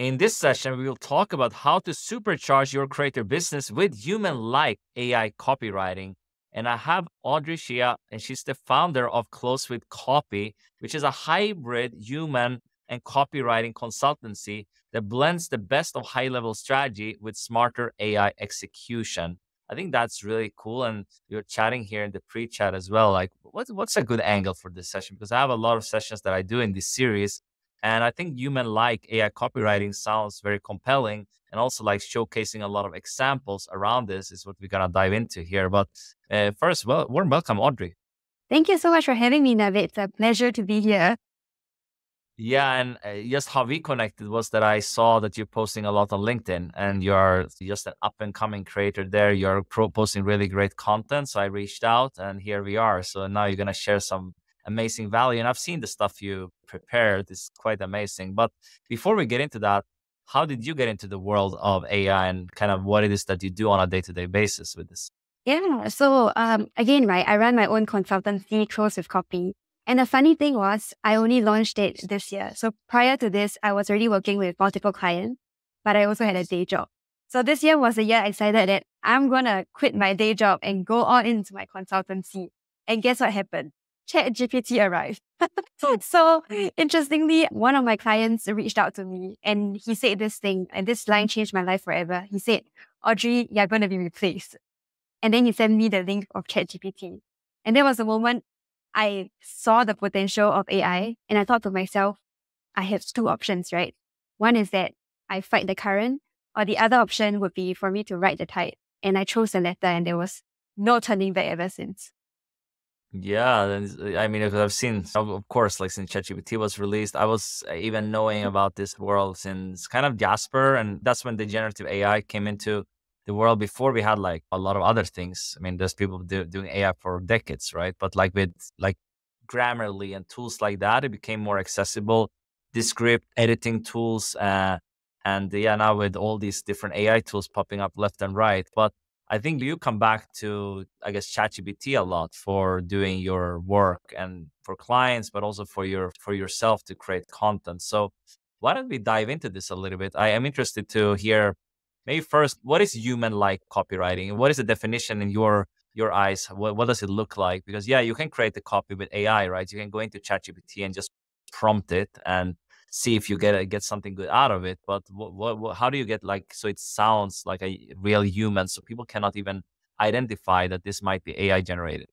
In this session, we will talk about how to supercharge your creator business with human like AI copywriting. And I have Audrey Chia, and she's the founder of Close with Copy, which is a hybrid human and copywriting consultancy that blends the best of high level strategy with smarter AI execution. I think that's really cool. And you're chatting here in the pre chat as well. Like, what's, what's a good angle for this session? Because I have a lot of sessions that I do in this series. And I think human like AI copywriting sounds very compelling and also like showcasing a lot of examples around this is what we're going to dive into here. But uh, first, well, warm welcome, Audrey. Thank you so much for having me, Navid. It's a pleasure to be here. Yeah, and uh, just how we connected was that I saw that you're posting a lot on LinkedIn, and you're just an up and coming creator there. You're pro- posting really great content, so I reached out, and here we are. So now you're gonna share some amazing value, and I've seen the stuff you prepared. It's quite amazing. But before we get into that, how did you get into the world of AI, and kind of what it is that you do on a day to day basis with this? Yeah. So um, again, right, I run my own consultancy, Close with Copy. And the funny thing was, I only launched it this year. So prior to this, I was already working with multiple clients, but I also had a day job. So this year was the year I decided that I'm going to quit my day job and go all into my consultancy. And guess what happened? Chat GPT arrived. Oh. so interestingly, one of my clients reached out to me and he said this thing, and this line changed my life forever. He said, Audrey, you're going to be replaced. And then he sent me the link of ChatGPT. And there was a moment I saw the potential of AI and I thought to myself, I have two options, right? One is that I fight the current, or the other option would be for me to ride the tide. And I chose the latter, and there was no turning back ever since. Yeah, I mean, I've seen, of course, like since ChatGPT was released, I was uh, even knowing about this world since kind of Jasper, and that's when the generative AI came into the world before we had like a lot of other things. I mean, there's people do, doing AI for decades, right? But like with like Grammarly and tools like that, it became more accessible. Descript editing tools, uh, and yeah, now with all these different AI tools popping up left and right. But I think you come back to, I guess, ChatGPT a lot for doing your work and for clients, but also for your for yourself to create content. So why don't we dive into this a little bit? I am interested to hear maybe first, what is human-like copywriting? What is the definition in your your eyes? What, what does it look like? Because yeah, you can create the copy with AI, right? You can go into ChatGPT and just prompt it and see if you get get something good out of it. But what, what, what, how do you get like so it sounds like a real human, so people cannot even identify that this might be AI generated?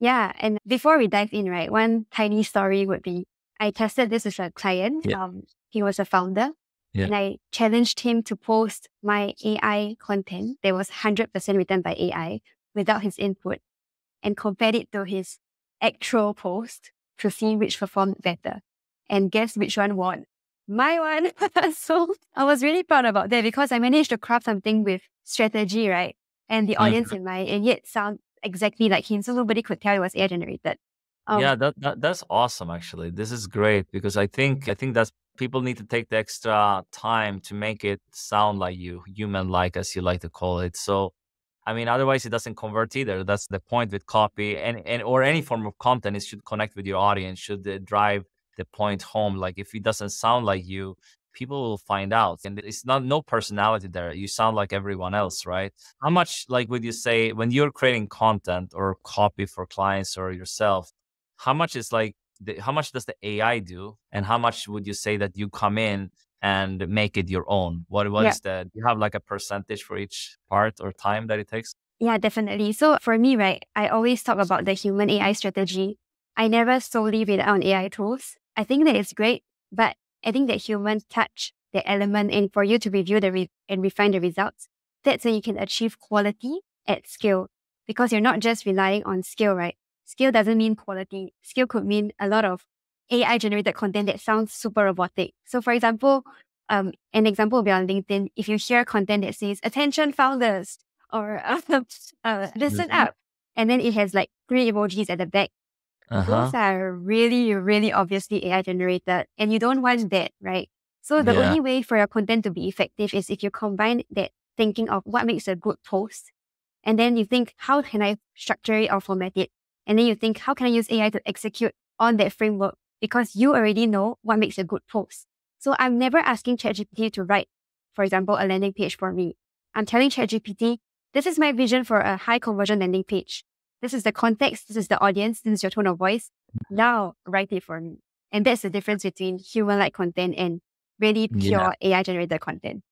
Yeah, and before we dive in, right, one tiny story would be I tested this with a client. Yeah. Um, he was a founder, yeah. And I challenged him to post my AI content that was 100% written by AI without his input and compared it to his actual post to see which performed better. And guess which one won? My one. so I was really proud about that because I managed to craft something with strategy, right? And the audience mm-hmm. in mind, and yet sound exactly like him. So nobody could tell it was AI generated. Um, yeah, that, that that's awesome. Actually, this is great because I think I think that's people need to take the extra time to make it sound like you, human like, as you like to call it. So, I mean, otherwise it doesn't convert either. That's the point with copy and, and or any form of content. It should connect with your audience, should drive the point home. Like if it doesn't sound like you, people will find out. And it's not no personality there. You sound like everyone else, right? How much like would you say when you're creating content or copy for clients or yourself, how much is like the, how much does the AI do, and how much would you say that you come in and make it your own? What what yeah. is the? Do you have like a percentage for each part or time that it takes? Yeah, definitely. So for me, right, I always talk about the human AI strategy. I never solely rely on AI tools. I think that it's great, but I think that humans touch the element and for you to review the re- and refine the results. That's when you can achieve quality at scale because you're not just relying on skill, right? Skill doesn't mean quality. Skill could mean a lot of AI generated content that sounds super robotic. So, for example, um, an example will be on LinkedIn. If you share content that says "Attention founders" or uh, uh, "Listen mm-hmm. up," and then it has like three emojis at the back, uh-huh. those are really, really obviously AI generated, and you don't want that, right? So the yeah. only way for your content to be effective is if you combine that thinking of what makes a good post, and then you think, how can I structure it or format it? And then you think, how can I use AI to execute on that framework? Because you already know what makes a good post. So I'm never asking ChatGPT to write, for example, a landing page for me. I'm telling ChatGPT, this is my vision for a high conversion landing page. This is the context, this is the audience, this is your tone of voice. Now write it for me. And that's the difference between human like content and really pure yeah. AI generated content.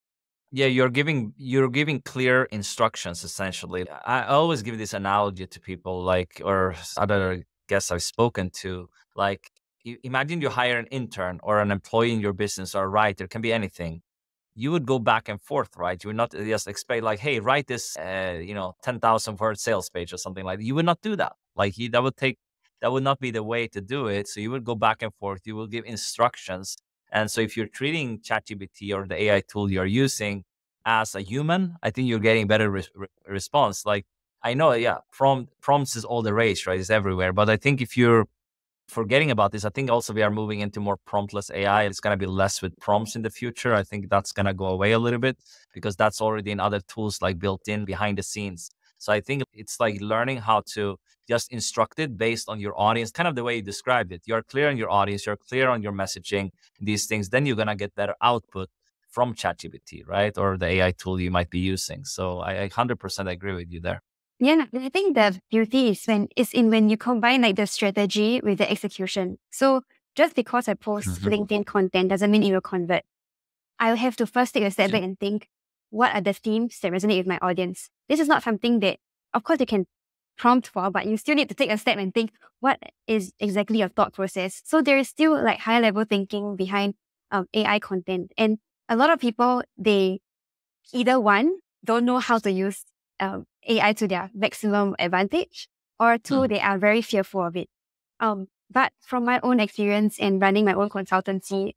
Yeah, you're giving you're giving clear instructions essentially. I always give this analogy to people like or other guests I've spoken to. Like imagine you hire an intern or an employee in your business or a writer, can be anything you would go back and forth, right? You would not just expect like, hey, write this, uh, you know, 10,000 word sales page or something like that. You would not do that. Like he, that would take, that would not be the way to do it. So you would go back and forth. You will give instructions. And so if you're treating ChatGPT or the AI tool you're using as a human, I think you're getting better re- response. Like I know, yeah, prompt, prompts is all the rage, right? It's everywhere. But I think if you're forgetting about this, I think also we are moving into more promptless AI. It's going to be less with prompts in the future. I think that's going to go away a little bit because that's already in other tools like built in behind the scenes. So I think it's like learning how to just instruct it based on your audience, kind of the way you described it. You're clear on your audience, you're clear on your messaging, these things, then you're going to get better output from ChatGPT, right? Or the AI tool you might be using. So I, I 100% agree with you there. Yeah, I think the beauty is when is in when you combine like the strategy with the execution. So just because I post mm-hmm. LinkedIn content doesn't mean it will convert. I'll have to first take a step back and think, what are the themes that resonate with my audience? This is not something that, of course, you can prompt for, but you still need to take a step and think, what is exactly your thought process? So there is still like high level thinking behind um, AI content. And a lot of people, they either one, don't know how to use um, AI to their maximum advantage, or two, mm. they are very fearful of it. Um, but from my own experience in running my own consultancy,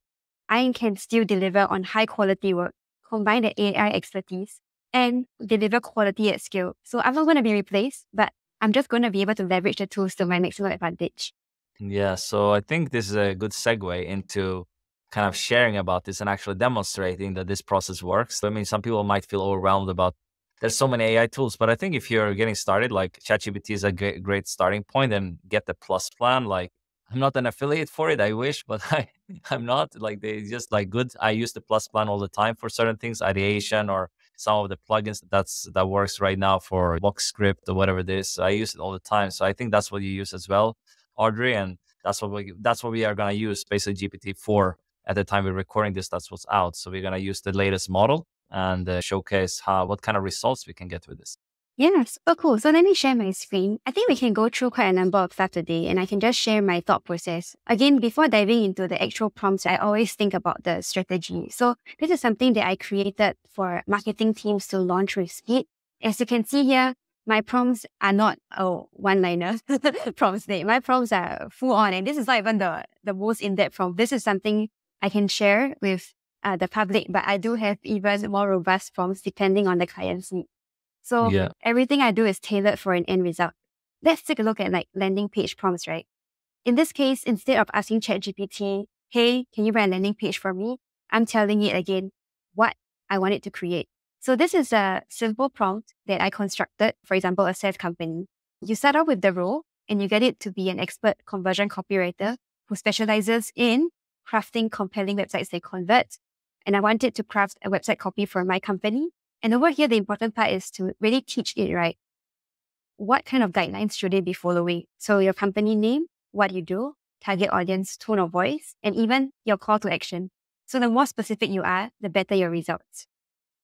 I can still deliver on high quality work, combine the AI expertise, and deliver quality at scale. So I'm not going to be replaced, but I'm just going to be able to leverage the tools to my maximum advantage. Yeah, so I think this is a good segue into kind of sharing about this and actually demonstrating that this process works. I mean, some people might feel overwhelmed about there's so many AI tools, but I think if you're getting started, like ChatGPT is a great, great starting point and get the plus plan. Like I'm not an affiliate for it. I wish, but I, I'm not like they just like good. I use the plus plan all the time for certain things, ideation or some of the plugins that's that works right now for VoxScript or whatever it is. I use it all the time. So I think that's what you use as well, Audrey. And that's what we that's what we are gonna use basically GPT four at the time we're recording this. That's what's out. So we're gonna use the latest model and uh, showcase how what kind of results we can get with this. Yes, oh cool. So let me share my screen. I think we can go through quite a number of stuff today and I can just share my thought process. Again, before diving into the actual prompts, I always think about the strategy. So this is something that I created for marketing teams to launch with speed. As you can see here, my prompts are not oh one-liner prompts. My prompts are full on and this is not even the, the most in-depth prompt. This is something I can share with uh, the public, but I do have even more robust prompts depending on the client's need. So yeah. everything I do is tailored for an end result. Let's take a look at like landing page prompts, right? In this case, instead of asking ChatGPT, hey, can you write a landing page for me? I'm telling it again what I want it to create. So this is a simple prompt that I constructed, for example, a SaaS company. You start off with the role and you get it to be an expert conversion copywriter who specializes in crafting compelling websites that convert and I wanted to craft a website copy for my company. And over here, the important part is to really teach it, right? What kind of guidelines should it be following? So your company name, what you do, target audience, tone of voice, and even your call to action. So the more specific you are, the better your results.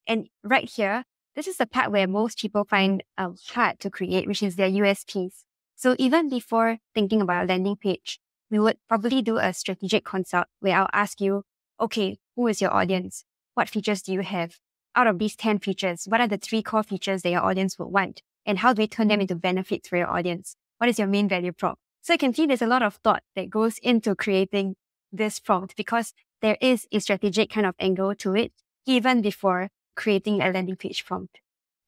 And right here, this is the part where most people find um, hard to create, which is their USPs. So even before thinking about a landing page, we would probably do a strategic consult where I'll ask you, okay, who is your audience? What features do you have? Out of these 10 features, what are the three core features that your audience would want? And how do we turn them into benefits for your audience? What is your main value prop? So you can see there's a lot of thought that goes into creating this prompt because there is a strategic kind of angle to it, even before creating a landing page prompt.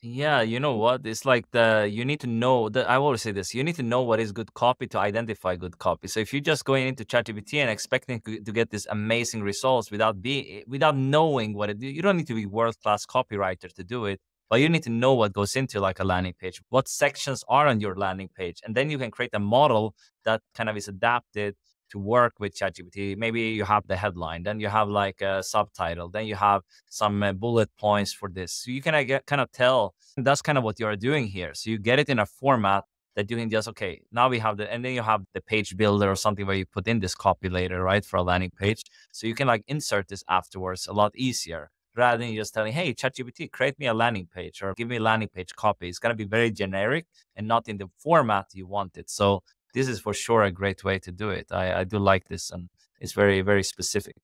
Yeah, you know what? It's like the you need to know that I always say this. You need to know what is good copy to identify good copy. So if you're just going into ChatGPT and expecting to get these amazing results without be without knowing what it, you don't need to be world class copywriter to do it. But you need to know what goes into like a landing page, what sections are on your landing page, and then you can create a model that kind of is adapted to work with ChatGPT, maybe you have the headline, then you have like a subtitle, then you have some uh, bullet points for this. So you can uh, get, kind of tell that's kind of what you're doing here. So you get it in a format that you can just okay now we have the and then you have the page builder or something where you put in this copy later right for a landing page so you can like insert this afterwards a lot easier rather than just telling hey ChatGPT create me a landing page or give me a landing page copy it's going to be very generic and not in the format you want it so this is for sure a great way to do it. I, I do like this and it's very, very specific.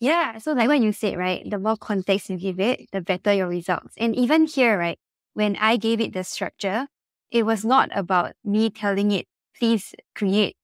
Yeah. So like when you said, right, the more context you give it, the better your results. And even here, right, when I gave it the structure, it was not about me telling it, please create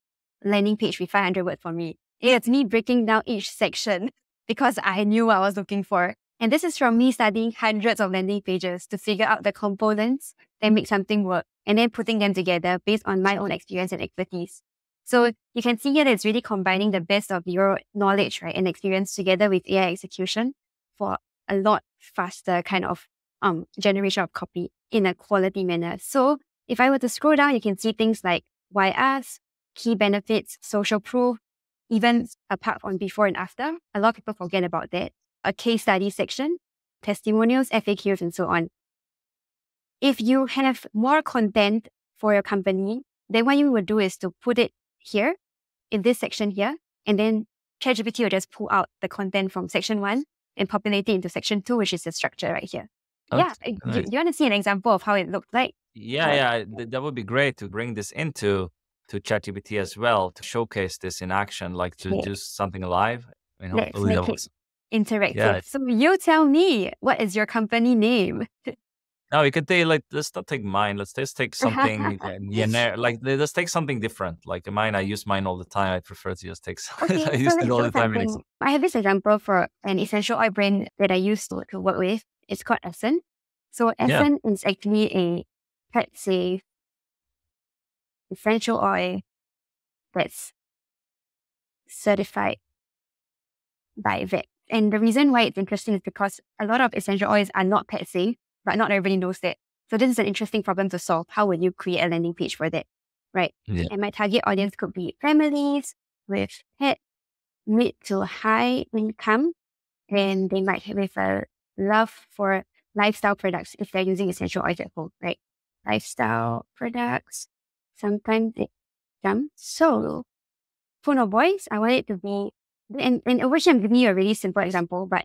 landing page with 500 words for me. It's me breaking down each section because I knew what I was looking for. And this is from me studying hundreds of landing pages to figure out the components that make something work and then putting them together based on my own experience and expertise. So you can see here that it's really combining the best of your knowledge, right, and experience together with AI execution for a lot faster kind of um generation of copy in a quality manner. So if I were to scroll down, you can see things like why us, key benefits, social proof, even apart from before and after. A lot of people forget about that. A case study section, testimonials, FAQs, and so on if you have more content for your company, then what you would do is to put it here in this section here, and then ChatGPT will just pull out the content from section one and populate it into section two, which is the structure right here. Okay. Yeah. Eh, nice. Do, do, you want to see an example of how it looked like? Yeah, yeah. Th- that would be great to bring this into to ChatGPT as well to showcase this in action, like to yeah. do something live. Mean, Let's make it interactive. Yeah. So you tell me, what is your company name? No, you could take like let's not take mine. Let's just take something uh, yeah, like let's take something different. Like mine, I use mine all the time. I prefer to just take. Okay, I use so it all the time. I have this example for an essential oil brand that I used to, to work with. It's called Essen. So Essen yeah. is actually a pet safe essential oil that's certified by vet. And the reason why it's interesting is because a lot of essential oils are not pet safe but not everybody knows that. So this is an interesting problem to solve. How would you create a landing page for that? Right. Yeah. And my target audience could be families with mid to high income, and they might have a love for lifestyle products if they're using essential oils at home, right? Lifestyle products. Sometimes it jumps. So tone of voice, I want it to be and, and over here I'm giving you a really simple example, but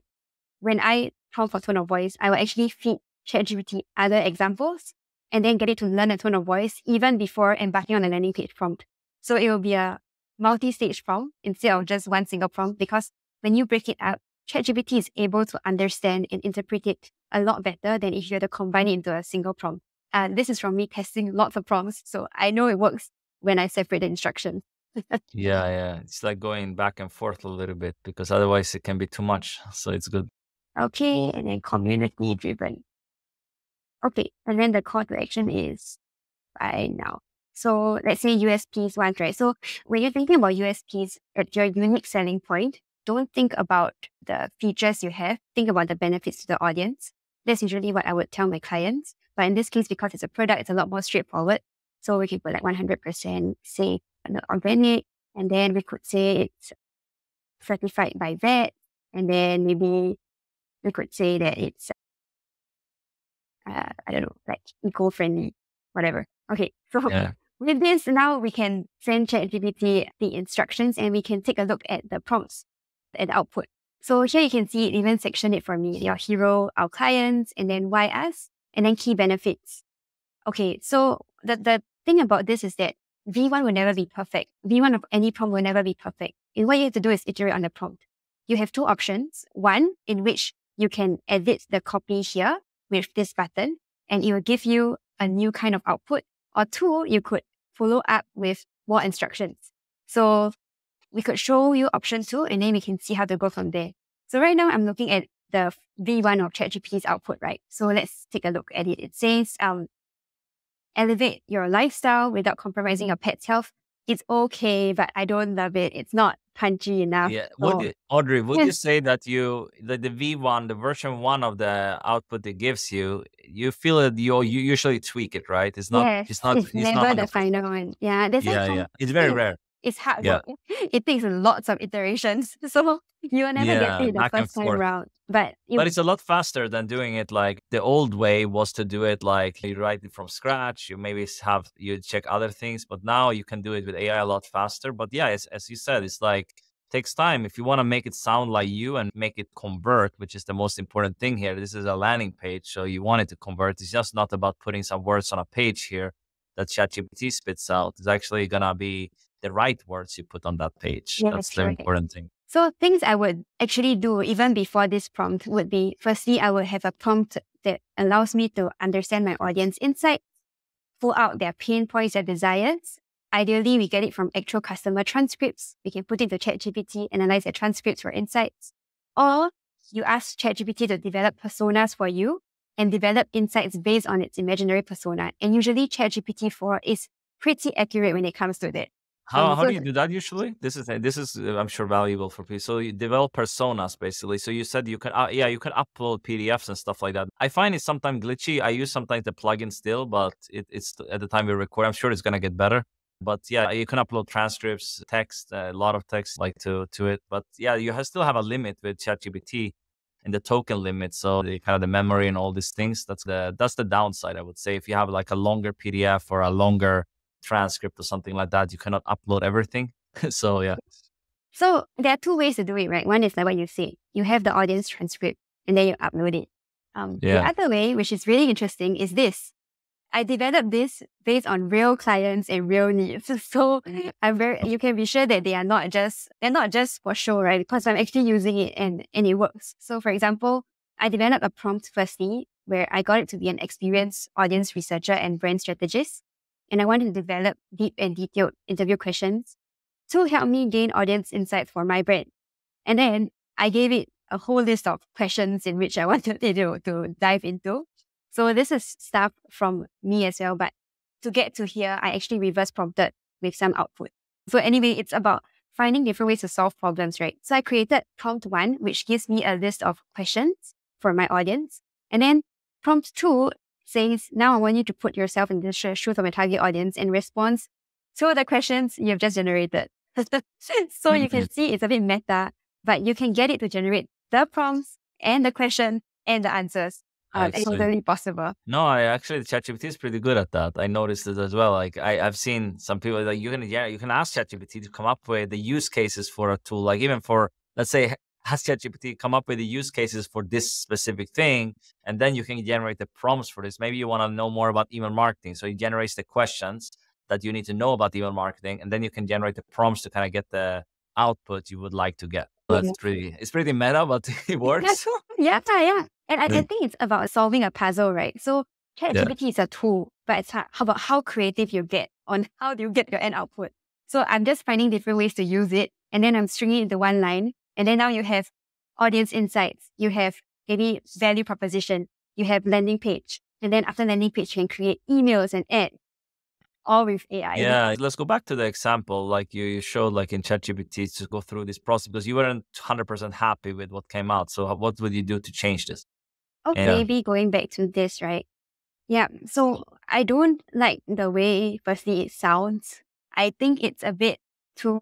when I prompt for tone of voice, I will actually feed ChatGPT other examples and then get it to learn a tone of voice even before embarking on a landing page prompt. So it will be a multi-stage prompt instead of just one single prompt because when you break it up, ChatGPT is able to understand and interpret it a lot better than if you were to combine it into a single prompt. And this is from me testing lots of prompts, so I know it works when I separate the instructions. yeah, yeah. It's like going back and forth a little bit because otherwise it can be too much. So it's good. Okay, and then community driven. Okay, and then the call to action is right now. So let's say USPs once, right? So when you're thinking about USPs at your unique selling point, don't think about the features you have. Think about the benefits to the audience. That's usually what I would tell my clients. But in this case, because it's a product, it's a lot more straightforward. So we could put like 100% say organic, and then we could say it's certified by vet, and then maybe we could say that it's uh, I don't know, like eco-friendly, whatever. Okay, so yeah. with this, now we can send ChatGPT the instructions and we can take a look at the prompts and output. So here you can see it even sectioned it for me, your hero, our clients, and then why us, and then key benefits. Okay, so the, the thing about this is that V1 will never be perfect. V1 of any prompt will never be perfect. And what you have to do is iterate on the prompt. You have two options. One, in which you can edit the copy here with this button and it will give you a new kind of output. Or two, you could follow up with more instructions. So we could show you option two and then we can see how to go from there. So right now I'm looking at the V1 of ChatGPT's output, right? So let's take a look at it. It says, um, elevate your lifestyle without compromising your pet's health. It's okay, but I don't love it. It's not punchy enough. Yeah. Would you, Audrey, would you say that you the, the V1, the version one of the output it gives you, you feel it you you usually tweak it, right? It's not yes, it's not it's, it's never not the final one. Yeah. yeah, yeah. It's very rare. It's hard Yeah. work. It takes lots of iterations. So you will never Yeah, get it the first time forth. round. But it, But it's a lot faster than doing it like the old way was to do it like you write it from scratch. You maybe have you check other things, but now you can do it with AI a lot faster. But yeah, as, as you said, it's like takes time. If you want to make it sound like you and make it convert, which is the most important thing here. This is a landing page, so you want it to convert. It's just not about putting some words on a page here that ChatGPT spits out. It's actually gonna be the right words you put on that page. Yeah, That's the correct. important thing. So things I would actually do even before this prompt would be firstly, I would have a prompt that allows me to understand my audience insights, pull out their pain points, their desires. Ideally, we get it from actual customer transcripts. We can put it to ChatGPT, analyze their transcripts for insights. Or you ask ChatGPT to develop personas for you and develop insights based on its imaginary persona. And usually ChatGPT 4 is pretty accurate when it comes to that. How, how do you do that usually? This is this is uh, I'm sure valuable for people. So you develop personas basically. So you said you can uh, yeah you can upload PDFs and stuff like that. I find it sometimes glitchy. I use sometimes the plugin still, but it, it's at the time we record. I'm sure it's gonna get better. But yeah, you can upload transcripts, text, a lot of text like to to it. But yeah, you have, still have a limit with ChatGPT and the token limit. So the kind of the memory and all these things. That's the that's the downside I would say. If you have like a longer PDF or a longer transcript or something like that, you cannot upload everything. so yeah. So there are two ways to do it, right? One is like what you say. You have the audience transcript and then you upload it. Um, The other way, which is really interesting, is this. I developed this based on real clients and real needs. So I'm very you can be sure that they are not just they're not just for show, right? Because I'm actually using it and, and it works. So for example, I developed a prompt firstly where I got it to be an experienced audience researcher and brand strategist. And I wanted to develop deep and detailed interview questions to help me gain audience insights for my brand. And then I gave it a whole list of questions in which I wanted to, to dive into. So this is stuff from me as well, but to get to here, I actually reverse prompted with some output. So anyway, it's about finding different ways to solve problems, right? So I created prompt one, which gives me a list of questions for my audience. And then prompt two says, now I want you to put yourself in the sho- shoes of my target audience and respond to the questions you've just generated. so you can see it's a bit meta, but you can get it to generate the prompts and the question and the answers. Um, it's totally possible. No, I actually ChatGPT is pretty good at that. I noticed it as well. Like I, I've seen some people like you can yeah you can ask ChatGPT to come up with the use cases for a tool. Like even for let's say ask ChatGPT come up with the use cases for this specific thing, and then you can generate the prompts for this. Maybe you want to know more about email marketing, so it generates the questions that you need to know about email marketing, and then you can generate the prompts to kind of get the output you would like to get. So Yeah. That's pretty. It's pretty meta, but it works. yeah, yeah. And I, I Mm. think it's about solving a puzzle, right? So ChatGPT is a tool, but it's how, how about how creative you get on how do you get your end output. So I'm just finding different ways to use it, and then I'm stringing it into one line, and then now you have audience insights, you have maybe value proposition, you have landing page, and then after landing page, you can create emails and ads, all with AI. Yeah, let's go back to the example like you, you showed like in ChatGPT to go through this process because you weren't 100% happy with what came out. So uh, what would you do to change this? Oh, Yeah. maybe going back to this, right? Yeah. So I don't like the way, firstly, it sounds. I think it's a bit too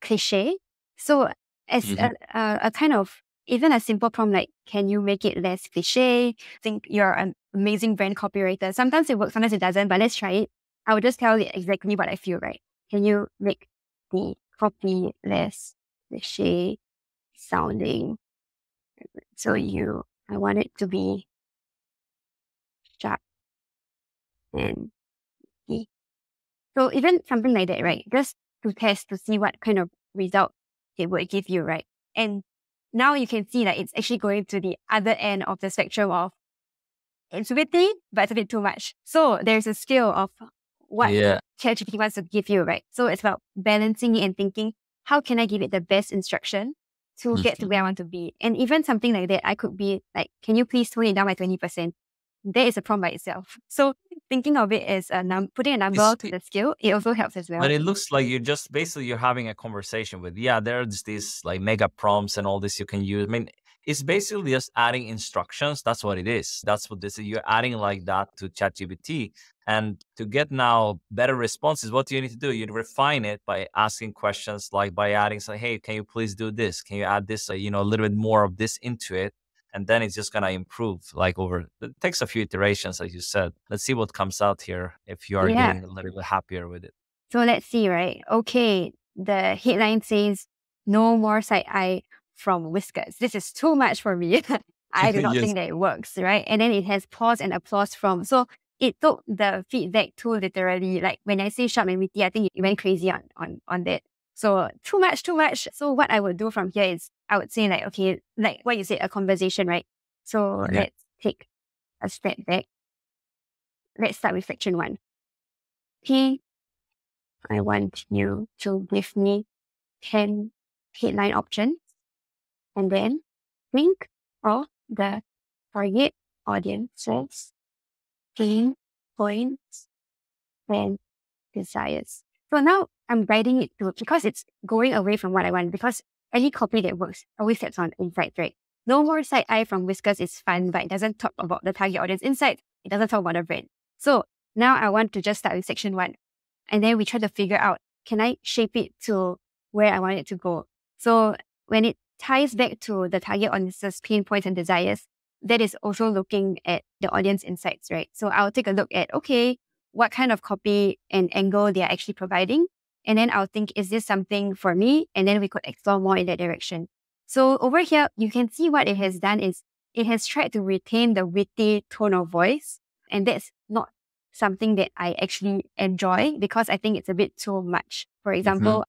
cliche. So, as Mhm. a, a, a kind of even a simple prompt like, can you make it less cliche? Think you're an amazing brand copywriter. Sometimes it works, sometimes it doesn't, but let's try it. I would just tell it exactly what I feel, right? Can you make the copy less cliche sounding? So you, I want it to be sharp and. So even something like that, right? Just to test to see what kind of result it would give you, right? And now you can see that it's actually going to the other end of the spectrum of it's a bit thin, but it's a bit too much. So there's a scale of what Yeah. ChatGPT wants to give you, right? So it's about balancing it and thinking, how can I give it the best instruction to get to mm-hmm. where I want to be? And even something like that, I could be like, can you please tone it down by 20%? That is a prompt by itself. So thinking of it as a num- putting a number It's- to the skill, it also helps as well. But it looks like you're just basically you're having a conversation with, yeah, there's these like mega prompts and all this you can use. I mean, it's basically just adding instructions. That's what it is. That's what this is. You're adding like that to ChatGPT. And to get now better responses, what do you need to do? You refine it by asking questions like by adding, say, hey, can you please do this? Can you add this, uh, you know, a little bit more of this into it? And then it's just going to improve like over, it takes a few iterations, as you said. Let's see what comes out here if you are yeah. getting a little bit happier with it. So let's see, right? Okay. The headline says, no more side eye from whiskers. This is too much for me. I do not yes. think that it works, right? And then it has pause and applause from. So it took the feedback tool literally. Like when I say sharp and witty, I think it went crazy on, on, on that. So too much, too much. So what I would do from here is I would say like, okay, like what you said, a conversation, right? So yeah. let's take a step back. Let's start with section one. Okay, I want you to give me 10 headline options and then think of the target audiences, pain points, and desires. So now I'm writing it to because it's going away from what I want because any copy that works always sets on insight, right? No more side eye from Whiskers is fun, but it doesn't talk about the target audience insight. It doesn't talk about the brand. So now I want to just start with section one. And then we try to figure out, can I shape it to where I want it to go? So when it ties back to the target audience's pain points and desires, that is also looking at the audience insights, right? So I'll take a look at, okay, what kind of copy and angle they are actually providing. And then I'll think, is this something for me? And then we could explore more in that direction. So over here, you can see what it has done is it has tried to retain the witty tone of voice. And that's not something that I actually enjoy because I think it's a bit too much. For mm-hmm. example,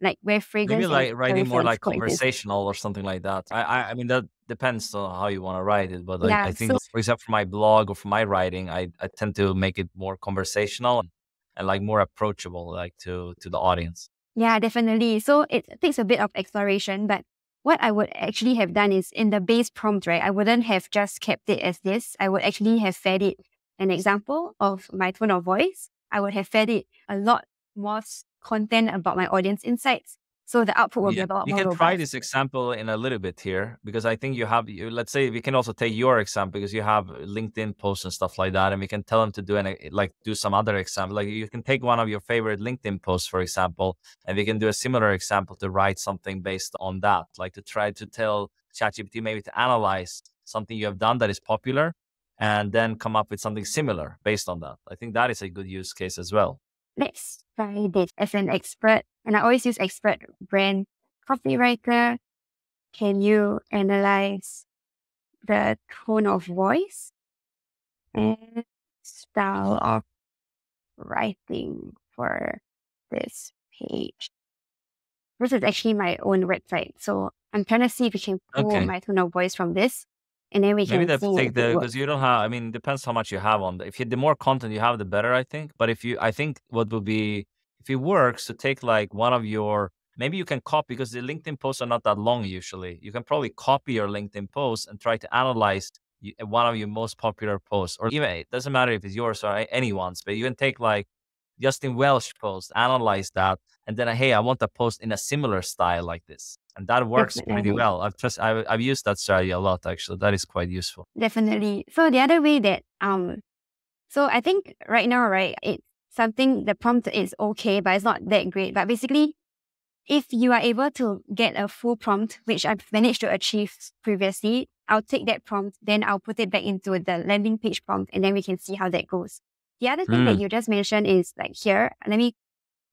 like where fragrance maybe like writing more like conversational or something like that I, I i mean that depends on how you want to write it but like, yeah, i think so, for example for my blog or for my writing i i tend to make it more conversational and, and like more approachable like to to the audience yeah definitely so it takes a bit of exploration but what I would actually have done is in the base prompt, right? I wouldn't have just kept it as this. I would actually have fed it an example of my tone of voice. I would have fed it a lot more content about my audience insights. So the output will yeah, be a lot you more. can robust. try this example in a little bit here because I think you have. You, let's say we can also take your example because you have LinkedIn posts and stuff like that, and we can tell them to do an eh, like do some other example. Like you can take one of your favorite LinkedIn posts, for example, and we can do a similar example to write something based on that, like to try to tell ChatGPT maybe to analyze something you have done that is popular and then come up with something similar based on that. I think that is a good use case as well let's try this as an expert. And I always use expert brand copywriter. Can you analyze the tone of voice and style of writing for this page? This is actually my own website. So I'm trying to see if we can pull okay. my tone of voice from this and then we Maybe can see take the because you don't have. I mean, it depends how much you have on. The, if you the more content you have, the better. I think. But if you, I think what would be if it works to take like one of your maybe you can copy because the LinkedIn posts are not that long usually. You can probably copy your LinkedIn post and try to analyze one of your most popular posts, or even it doesn't matter if it's yours or anyone's, but you can take like Justin Welsh post, analyze that, and then hey, I want to post in a similar style like this and that works Definitely. pretty well. I've just I've, I've used that strategy a lot actually. That is quite useful. Definitely. So the other way that um, so I think right now right it's something the prompt is okay, but it's not that great. But basically, if you are able to get a full prompt, which I've managed to achieve previously, I'll take that prompt, then I'll put it back into the landing page prompt, and then we can see how that goes. The other thing mm. that hmm. you just mentioned is like here. Let me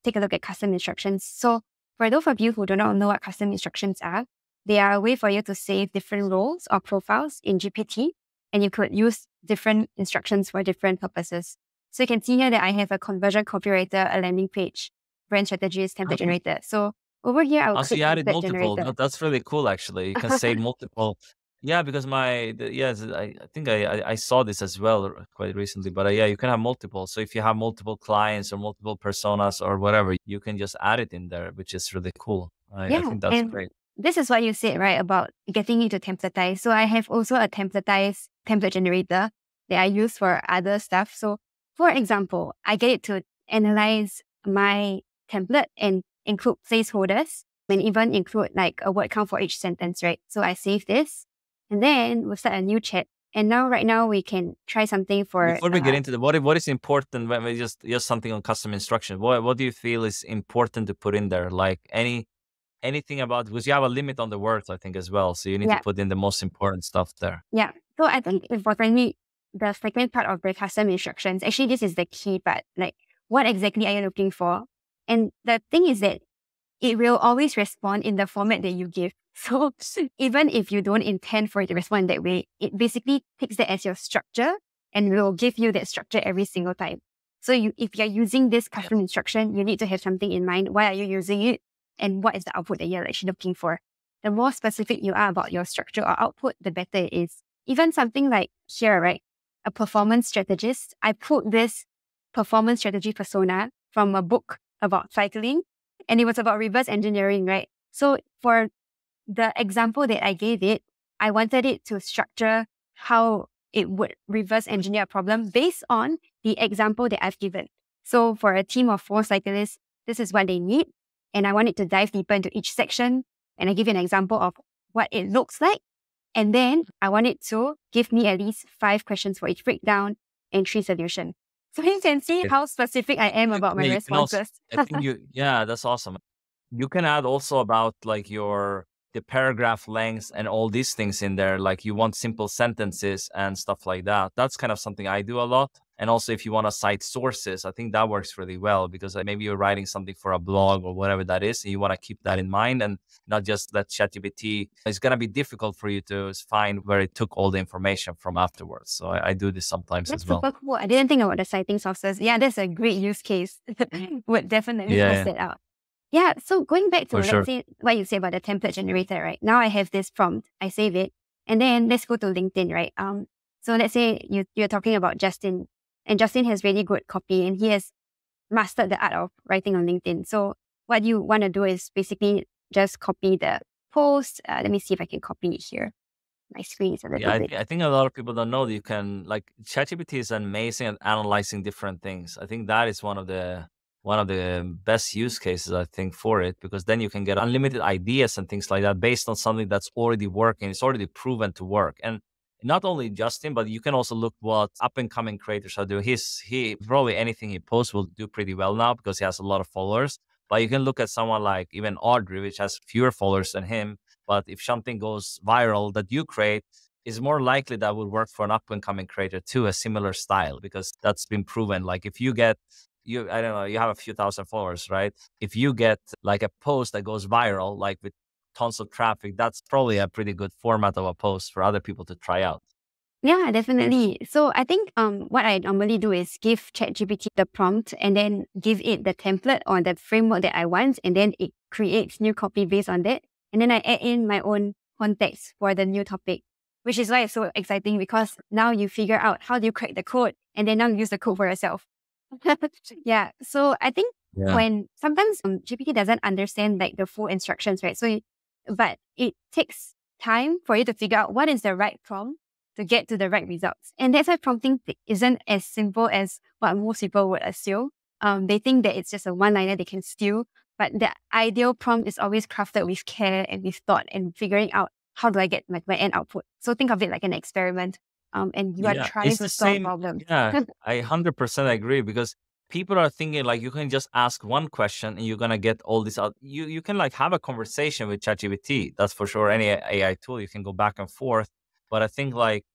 take a look at custom instructions. So for those of you who do not know what custom instructions are, they are a way for you to save different roles or profiles in GPT, and you could use different instructions for different purposes. So you can see here that I have a conversion copywriter, a landing page, brand strategist, template okay. generator. So over here, I will oh, so you added multiple. No, that's really cool, actually. You can save multiple. Yeah, because my the, yes, I, I think I, I, I saw this as well quite recently. But uh, yeah, you can have multiple. So if you have multiple clients or multiple personas or whatever, you can just add it in there, which is really cool. I, yeah, I think that's great. This is what you said, right, about getting into to templatize. So I have also a templatized template generator that I use for other stuff. So for example, I get it to analyze my template and include placeholders and even include like a word count for each sentence, right? So I save this and then we'll start a new chat. And now, right now, we can try something for. Before we uh, get into the what, what is important when we just just something on custom instruction? What what do you feel is important to put in there? Like any anything about because you have a limit on the words, I think as well. So you need yeah. to put in the most important stuff there. Yeah. So I think me, the second part of the custom instructions, actually, this is the key part. Like, what exactly are you looking for? And the thing is that it will always respond in the format that you give. So even if you don't intend for it to respond that way, it basically takes that as your structure and will give you that structure every single time. So you, if you're using this custom instruction, you need to have something in mind. Why are you using it? And what is the output that you're actually looking for? The more specific you are about your structure or output, the better it is. Even something like here, right? A performance strategist. I put this performance strategy persona from a book about cycling and it was about reverse engineering, right? So for the example that I gave it, I wanted it to structure how it would reverse engineer a problem based on the example that I've given. So for a team of four cyclists, this is what they need. And I want it to dive deeper into each section. And I give you an example of what it looks like. And then I want it to give me at least five questions for each breakdown and three solution. So you can see how specific I am about my yeah, responses. Also, I think you, yeah, that's awesome. You can add also about like your the paragraph lengths and all these things in there. Like you want simple sentences and stuff like that. That's kind of something I do a lot. And also, if you want to cite sources, I think that works really well because maybe you're writing something for a blog or whatever that is, and you want to keep that in mind and not just let ChatGPT. It's going to be difficult for you to find where it took all the information from afterwards. So I, I do this sometimes that's as well. Super cool. I didn't think about the citing sources. Yeah, that's a great use case. Would definitely yeah, test yeah. it out. Yeah. So going back to let's sure. say what you say about the template generator, right? Now I have this prompt, I save it, and then let's go to LinkedIn, right? Um, so let's say you you're talking about Justin and Justin has really good copy and he has mastered the art of writing on LinkedIn. So what you want to do is basically just copy the post. Uh, let me see if I can copy it here. My screen is a little yeah, bit. I, I think a lot of people don't know that you can like ChatGPT is amazing at analyzing different things. I think that is one of the one of the best use cases I think for it because then you can get unlimited ideas and things like that based on something that's already working. It's already proven to work. And not only Justin, but you can also look what up and coming creators are doing. He's he probably anything he posts will do pretty well now because he has a lot of followers. But you can look at someone like even Audrey, which has fewer followers than him. But if something goes viral that you create, is more likely that would work for an up and coming creator too, a similar style, because that's been proven. Like if you get you I don't know, you have a few thousand followers, right? If you get like a post that goes viral, like with tons of traffic, that's probably a pretty good format of a post for other people to try out. Yeah, definitely. So I think um what I normally do is give ChatGPT the prompt and then give it the template or the framework that I want, and then it creates new copy based on that. And then I add in my own context for the new topic, which is why it's so exciting because now you figure out how do you crack the code and then now use the code for yourself. yeah. So I think yeah. when sometimes um, GPT doesn't understand like the full instructions, right? So but it takes time for you to figure out what is the right prompt to get to the right results. And that's why prompting isn't as simple as what most people would assume. Um, they think that it's just a one liner they can steal, but the ideal prompt is always crafted with care and with thought and figuring out how do I get my, my end output. So think of it like an experiment. Um, and you are trying to solve same, problems. Yeah, I 100% agree because people are thinking like you can just ask one question and you're gonna get all this out. You you can like have a conversation with ChatGPT. That's for sure. Any AI tool, you can go back and forth. But I think like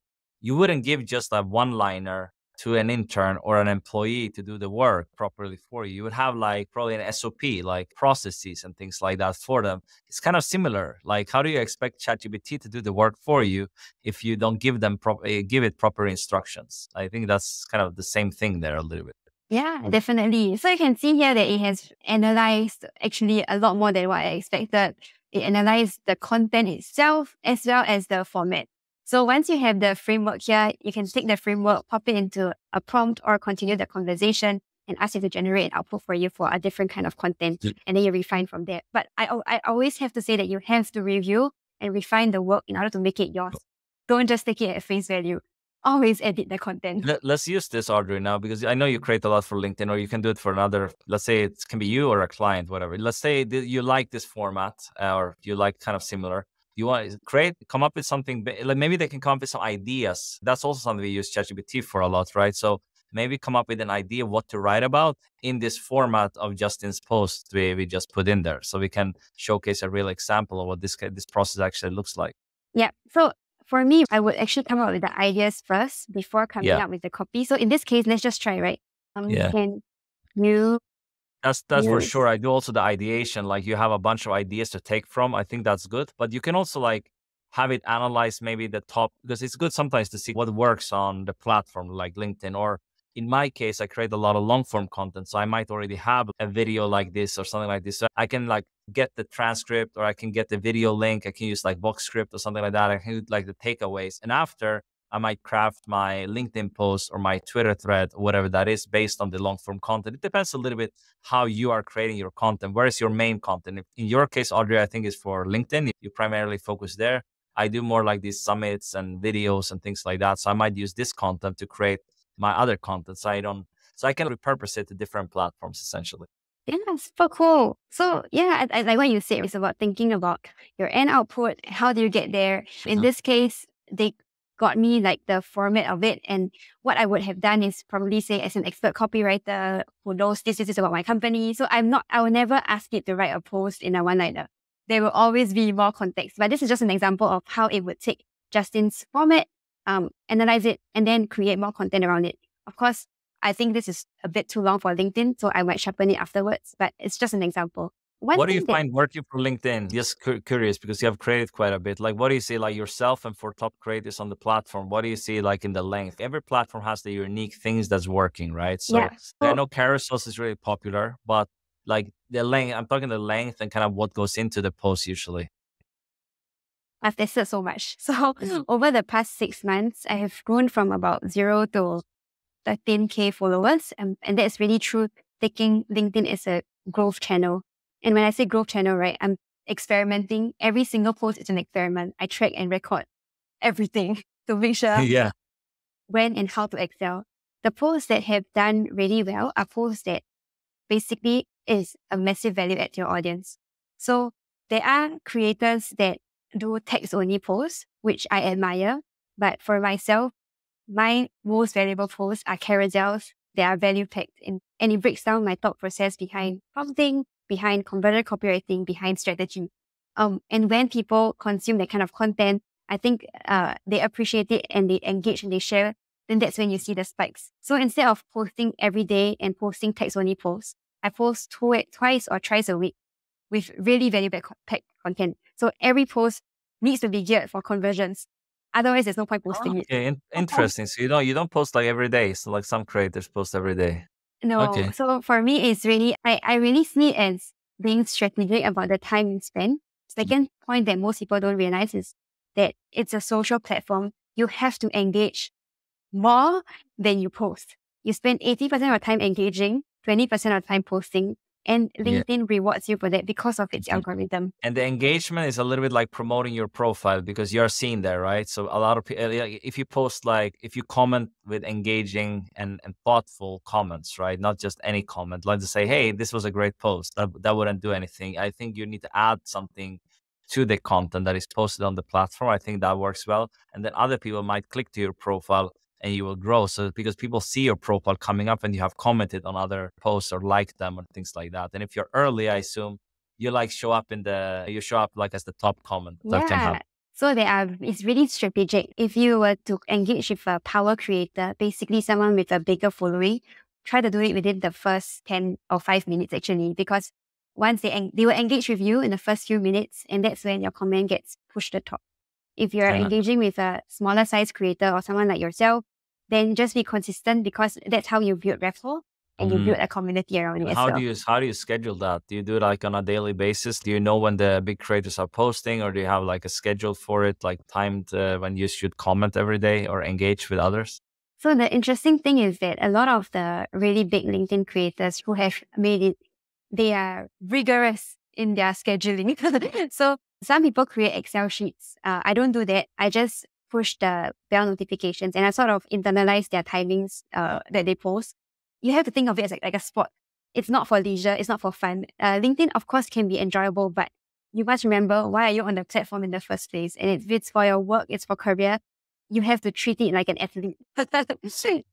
you wouldn't give just a one liner to an intern or an employee to do the work properly for you. You would have like probably an SOP, like processes and things like that for them. It's kind of similar. Like, how do you expect ChatGPT to do the work for you if you don't give them pro- eh, give it proper instructions? I think that's kind of the same thing there a little bit. Yeah, definitely. So you can see here that it has analyzed actually a lot more than what I expected. It analyzed the content itself as well as the format. So once you have the framework here, you can take the framework, pop it into a prompt or continue the conversation and ask it to generate an output for you for a different kind of content. And then you refine from there. But I, I always have to say that you have to review and refine the work in order to make it yours. Don't just take it at face value. always edit the content. Let, us use this, Audrey, now because I know you create a lot for LinkedIn, or you can do it for another. Let's say it can be you or a client, whatever. Let's say you like this format, uh, or you like kind of similar. You want to create, come up with something. Like maybe they can come up with some ideas. That's also something we use ChatGPT for a lot, right? So maybe come up with an idea what to write about in this format of Justin's post we, we just put in there. So we can showcase a real example of what this this process actually looks like. Yeah. So for me, I would actually come up with the ideas first before coming yeah. up with the copy. So in this case, let's just try, right? Um, yeah. Can you that's that's for sure. I do also the ideation. Like you have a bunch of ideas to take from. I think that's good. But you can also like have it analyze maybe the top because it's good sometimes to see what works on the platform like LinkedIn or in my case, I create a lot of long form content. So I might already have a video like this or something like this. So I can like get the transcript or I can get the video link. I can use like VoxScript or something like that. I can do like the takeaways. And after I might craft my LinkedIn post or my Twitter thread, or whatever that is, based on the long form content. It depends a little bit how you are creating your content. Where is your main content? In your case, Audrey, I think is for LinkedIn. You primarily focus there. I do more like these summits and videos and things like that. So I might use this content to create my other content so I don't so I can repurpose it to different platforms essentially. Yeah, super cool. So yeah, I, I, like what you said, it's about thinking about your end output. How do you get there? In uh-huh. this case, they got me like the format of it. And what I would have done is probably say as an expert copywriter who knows this, this is about my company. So I'm not, I will never ask it to write a post in a one-liner. There will always be more context. But this is just an example of how it would take Justin's format um, analyze it, and then create more content around it. Of course, I think this is a bit too long for LinkedIn, so I might sharpen it afterwards, but it's just an example. One what do you that... find working for LinkedIn? Just cu- curious because you have created quite a bit. Like, what do you see, like yourself and for top creators on the platform? What do you see, like in the length? Every platform has the unique things that's working, right? So, yeah. I know carousels is really popular, but like the length, I'm talking the length and kind of what goes into the post usually. I've tested so much. So mm. over the past six months, I have grown from about zero to 13K followers. And, and that's really true, taking LinkedIn as a growth channel. And when I say growth channel, right, I'm experimenting. Every single post is an experiment. I track and record everything to make sure yeah. when and how to excel. The posts that have done really well are posts that basically is a massive value add to your audience. So there are creators that do text only posts, which I admire. But for myself, my most valuable posts are carousels. They are value packed and it breaks down my thought process behind prompting, behind converted copywriting, behind strategy. Um, and when people consume that kind of content, I think uh, they appreciate it and they engage and they share, then that's when you see the spikes. So instead of posting every day and posting text only posts, I post twice or thrice a week with really valuable packed content. So every post needs to be geared for conversions. Otherwise, there's no point posting it. Okay, in- interesting. So you don't you don't post like every day. So like some creators post every day. No. Okay. So for me, it's really I, I really see it as being strategic about the time you spend. Mm. Second point that most people don't realize is that it's a social platform. You have to engage more than you post. You spend 80% of your time engaging, 20% of time posting. And LinkedIn yeah. rewards you for that because of its mm-hmm. algorithm. And the engagement is a little bit like promoting your profile because you're seen there, right? So a lot of people, if you post like, if you comment with engaging and, and thoughtful comments, right? Not just any comment, like to say, hey, this was a great post. That, that wouldn't do anything. I think you need to add something to the content that is posted on the platform. I think that works well. And then other people might click to your profile and you will grow. So because people see your profile coming up and you have commented on other posts or liked them or things like that. And if you're early, I assume you like show up in the you show up like as the top comment. Yeah. So they are it's really strategic. If you were to engage with a power creator, basically someone with a bigger following, try to do it within the first 10 or 5 minutes actually, because once they en- they will engage with you in the first few minutes and that's when your comment gets pushed to the top. If you're yeah. engaging with a smaller size creator or someone like yourself, then just be consistent because that's how you build rapport and mm-hmm. you build a community around it. How well. do you how do you schedule that? Do you do it like on a daily basis? Do you know when the big creators are posting, or do you have like a schedule for it, like timed uh, when you should comment every day or engage with others? So the interesting thing is that a lot of the really big LinkedIn creators who have made it, they are rigorous in their scheduling. so some people create Excel sheets. Uh, I don't do that. I just push the bell notifications and I sort of internalize their timings uh, that they post. You have to think of it as like, like a sport. It's not for leisure. It's not for fun. Uh, LinkedIn, of course, can be enjoyable, but you must remember why are you on the platform in the first place? And if it's for your work, it's for career, you have to treat it like an athlete.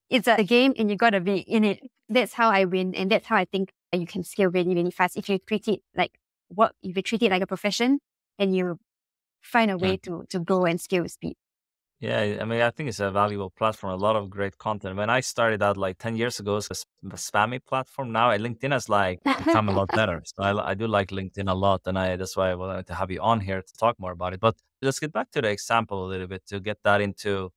it's a game and you gotta be in it. That's how I win. And that's how I think you can scale really, really fast. If you treat it like work, if you treat it like a profession and you find a way to, to grow and scale with speed. Yeah, I mean, I think it's a valuable platform. A lot of great content. When I started out like ten years ago, it's a spammy platform. Now LinkedIn has like become a lot better. So I, I do like LinkedIn a lot, and I that's why I wanted to have you on here to talk more about it. But let's get back to the example a little bit to get that into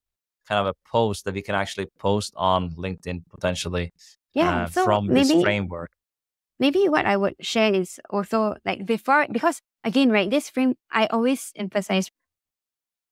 kind of a post that we can actually post on LinkedIn potentially. Yeah, uh, so from maybe, this framework. Maybe what I would share is also like before because again, right, this frame I always emphasize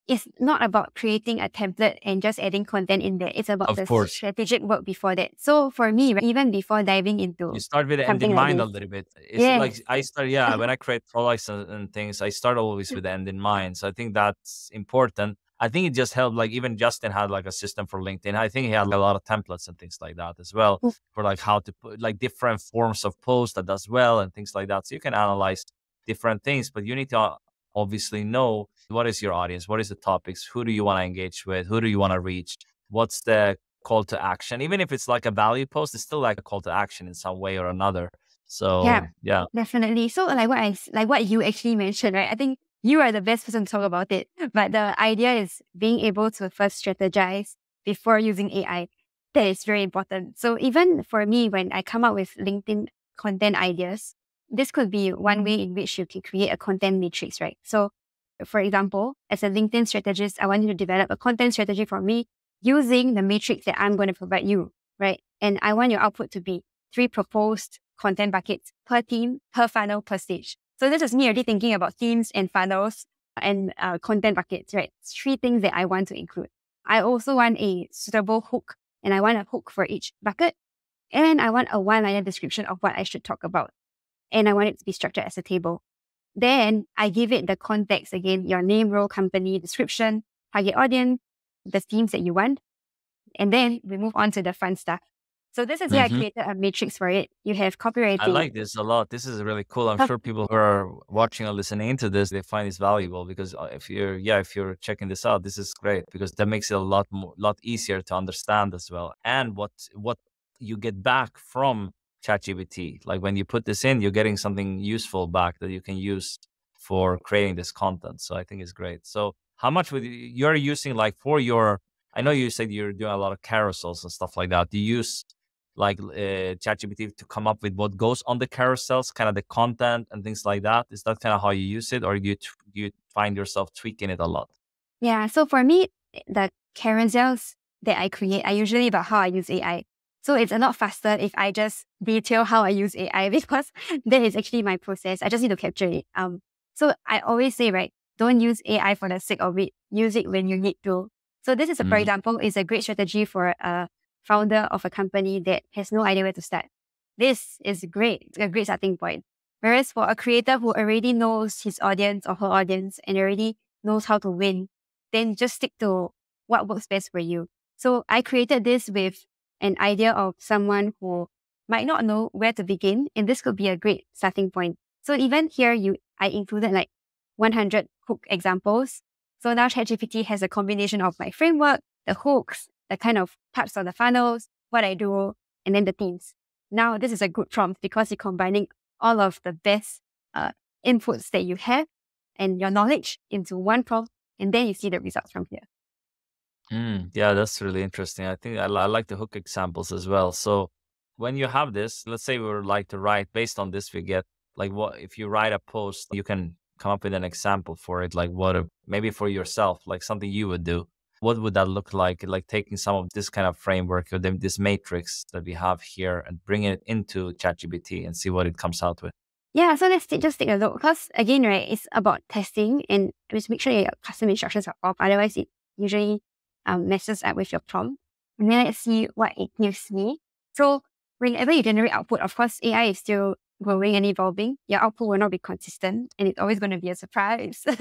it's not about creating a template and just adding content in there. It's about of the course. strategic work before that. So for me, even before diving into you start with the end in like mind this. a little bit. It's yes. like I start, yeah, when I create products and, things, I start always with the end in mind. So I think that's important. I think it just helped. Like even Justin had like a system for LinkedIn. I think he had a lot of templates and things like that as well Mm. for like how to put like different forms of post that does well and things like that. So you can analyze different things, but you need to obviously know what is your audience, what is the topics, who do you want to engage with, who do you want to reach, what's the call to action. Even if it's like a value post, it's still like a call to action in some way or another. So Yeah. yeah, Definitely. So like what I like what you actually mentioned, right? I think you are the best person to talk about it. But the idea is being able to first strategize before using AI. That is very important. So even for me, when I come up with LinkedIn content ideas, this could be one way in which you can create a content matrix, right? So for example, as a LinkedIn strategist, I want you to develop a content strategy for me using the matrix that I'm going to provide you, right? And I want your output to be three proposed content buckets per team, per funnel, per stage. So this is me already thinking about themes and funnels and uh, content buckets, right? It's three things that I want to include. I also want a suitable hook and I want a hook for each bucket. And I want a one-liner description of what I should talk about. And I want it to be structured as a table. Then I give it the context again, your name, role, company, description, target audience, the themes that you want. And then we move on to the fun stuff. So this is where Mhm. I created a matrix for it. You have copywriting. I like this a lot. This is really cool. I'm sure people who are watching or listening to this, they find this valuable because uh, if you're, yeah, if you're checking this out, this is great because that makes it a lot more, lot easier to understand as well. And what, what you get back from ChatGPT, like when you put this in, you're getting something useful back that you can use for creating this content. So I think it's great. So how much would you, you're using like for your, I know you said you're doing a lot of carousels and stuff like that. Do you use like uh, ChatGPT to come up with what goes on the carousels, kind of the content and things like that? Is that kind of how you use it, or do you do you find yourself tweaking it a lot? Yeah. So for me, the carousels that I create are usually about how I use AI. So it's a lot faster if I just detail how I use AI because that is actually my process. I just need to capture it. Um, so I always say, right, don't use AI for the sake of it. Use it when you need to. So this is, a, for Mhm. example, is a great strategy for a founder of a company that has no idea where to start. This is great. It's a great starting point. Whereas for a creator who already knows his audience or her audience and already knows how to win, then just stick to what works best for you. So I created this with an idea of someone who might not know where to begin, and this could be a great starting point. So even here, you I included like 100 hook examples. So now ChatGPT has a combination of my framework, the hooks, the kind of parts of the funnels, what I do, and then the themes. Now this is a good prompt because you're combining all of the best uh, inputs that you have and your knowledge into one prompt, and then you see the results from here. Mm, yeah, that's really interesting. I think I, I like the hook examples as well. So when you have this, let's say we would like to write based on this, we get like what if you write a post, you can come up with an example for it, like what a, maybe for yourself, like something you would do. What would that look like? Like taking some of this kind of framework or this matrix that we have here and bringing it into ChatGPT and see what it comes out with. Yeah, so let's just take a look because again, right, it's about testing and just make sure your custom instructions are off. Otherwise, it usually um, messes up with your prompt. And then let's see what it gives me. So whenever you generate output, of course, AI is still growing and evolving, your output will not be consistent and it's always going to be a surprise. uh,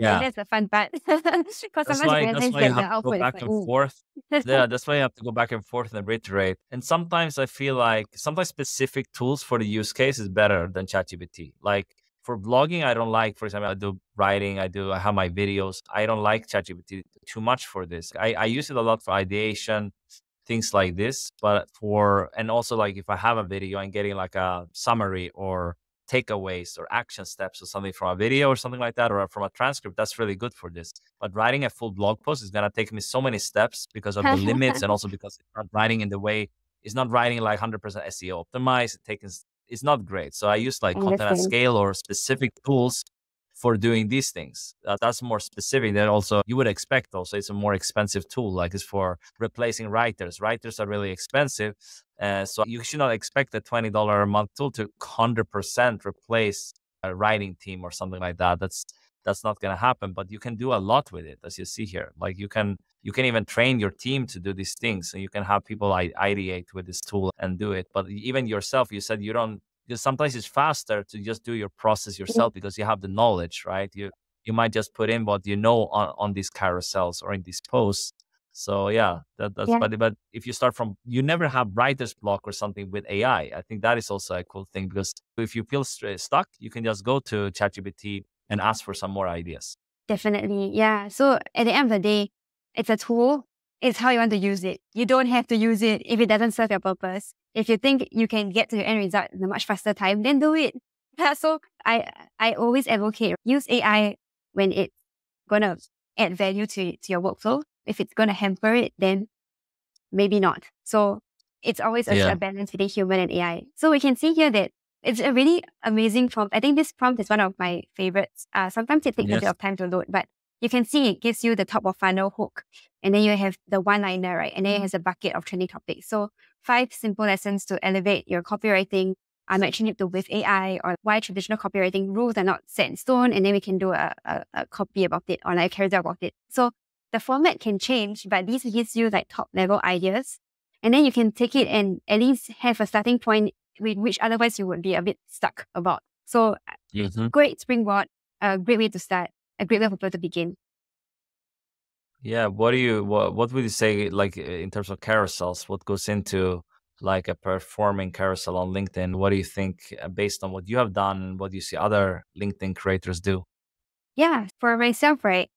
yeah. That's the fun part. Because sometimes why, that's why you have to go back and forth. yeah, that's why you have to go back and forth and reiterate. And sometimes I feel like sometimes specific tools for the use case is better than ChatGPT. Like for blogging, I don't like, for example, I do writing, I do, I have my videos. I don't like ChatGPT too much for this. I, I use it a lot for ideation, things like this. But for, and also like if I have a video and getting like a summary or takeaways or action steps or something from a video or something like that, or from a transcript, that's really good for this. But writing a full blog post is going to take me so many steps because of the limits and also because it's not writing in the way, it's not writing like 100% SEO optimized. It takes it's not great. So I use like content at scale or specific tools for doing these things. Uh, that's more specific. That also you would expect. Also, it's a more expensive tool. Like it's for replacing writers. Writers are really expensive, uh, so you should not expect a twenty dollar a month tool to hundred percent replace a writing team or something like that. That's that's not going to happen. But you can do a lot with it, as you see here. Like you can you can even train your team to do these things and you can have people ideate with this tool and do it but even yourself you said you don't because sometimes it's faster to just do your process mm-hmm. yourself because you have the knowledge right you you might just put in what you know on, on these carousels or in these posts so yeah that, that's yeah. but but if you start from you never have writer's block or something with ai i think that is also a cool thing because if you feel stuck you can just go to chatgpt and ask for some more ideas definitely yeah so at the end of the day it's a tool. It's how you want to use it. You don't have to use it if it doesn't serve your purpose. If you think you can get to your end result in a much faster time, then do it. So I I always advocate use AI when it's gonna add value to, to your workflow. If it's gonna hamper it, then maybe not. So it's always yeah. a balance between human and AI. So we can see here that it's a really amazing prompt. I think this prompt is one of my favorites. Uh, sometimes it takes yes. a bit of time to load, but you can see it gives you the top of funnel hook. And then you have the one liner, right? And then it has a bucket of trending topics. So five simple lessons to elevate your copywriting. I'm matching it to with AI or why traditional copywriting rules are not set in stone. And then we can do a, a, a copy about it or like a carousel about it. So the format can change, but this gives you like top level ideas. And then you can take it and at least have a starting point with which otherwise you would be a bit stuck about. So mm-hmm. great springboard, a great way to start a great way for people to begin. Yeah, what do you what what would you say like in terms of carousels? What goes into like a performing carousel on LinkedIn? What do you think uh, based on what you have done? What do you see other LinkedIn creators do? Yeah, for myself, right?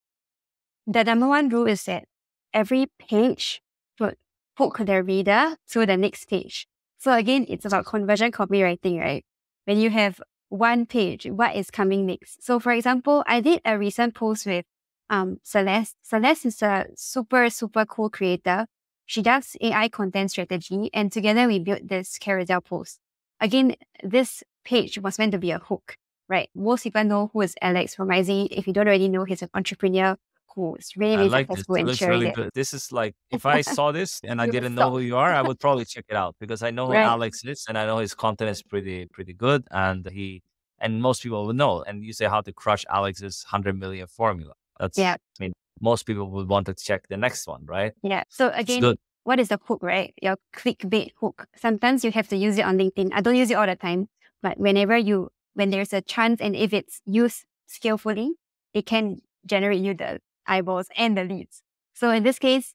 The number one rule is that every page should hook the reader to the next page. So again, it's about conversion copywriting, right? When you have one page, what is coming next. So for example, I did a recent post with um, Celeste. Celeste is a super, super cool creator. She does AI content strategy and together we built this carousel post. Again, this page was meant to be a hook, right? Most people know who is Alex from Hormozi. If you don't already know, he's an entrepreneur who's really, really like successful this. It looks really it. good. This is like if I saw this and I didn't know who you are, I would probably check it out because I know who right. Alex is and I know his content is pretty pretty good and he and most people would know. And you say how to crush Alex's hundred million formula. That's yeah. I mean, most people would want to check the next one, right? Yeah. So again, what is the hook, right? Your clickbait hook. Sometimes you have to use it on LinkedIn. I don't use it all the time, but whenever you when there's a chance and if it's used skillfully, it can generate you the eyeballs and the leads. So in this case,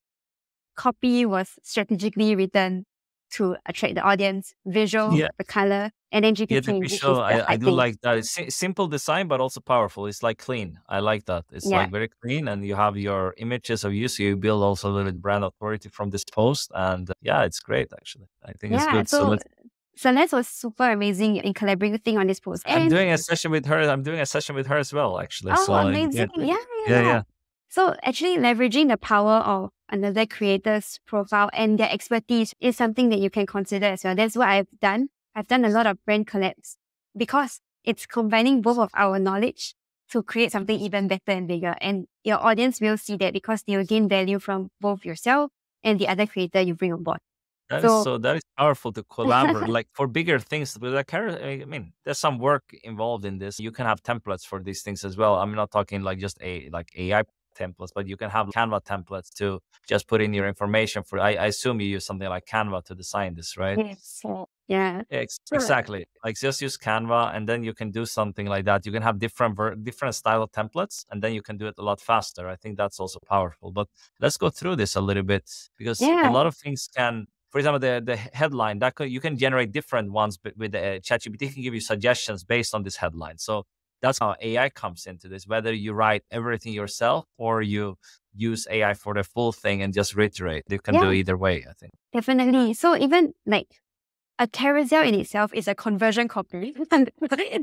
copy was strategically written to attract the audience, visual, yeah. the color, and then GPT. Yeah, the visual, I, I, do like that. It's simple design, but also powerful. It's like clean. I like that. It's yeah. like very clean, and you have your images of you, so you build also a little brand authority from this post. And uh, yeah, it's great actually. I think yeah, it's good. So, so Celeste was super amazing in collaborating on this post. And I'm doing a session with her. I'm doing a session with her as well, actually. Oh, so, amazing! yeah, yeah, yeah. So actually leveraging the power of another creator's profile and their expertise is something that you can consider as well. That's what I've done. I've done a lot of brand collabs because it's combining both of our knowledge to create something even better and bigger. And your audience will see that because they will gain value from both yourself and the other creator you bring on board. That so, is so that is powerful to collaborate. like for bigger things, with like I mean, there's some work involved in this. You can have templates for these things as well. I'm not talking like just a like AI templates, but you can have Canva templates to just put in your information for. I, I assume you use something like Canva to design this, right? Yes. Yeah. Ex- exactly. Like just use Canva and then you can do something like that. You can have different ver- different style of templates and then you can do it a lot faster. I think that's also powerful. But let's go through this a little bit because Yeah. a lot of things can for example, the, the headline that could, you can generate different ones but with the uh, ChatGPT can give you suggestions based on this headline. So that's how AI comes into this. Whether you write everything yourself or you use AI for the full thing and just reiterate, you can Yeah. do either way. I think. Definitely. So even like a carousel in itself is a conversion copy. And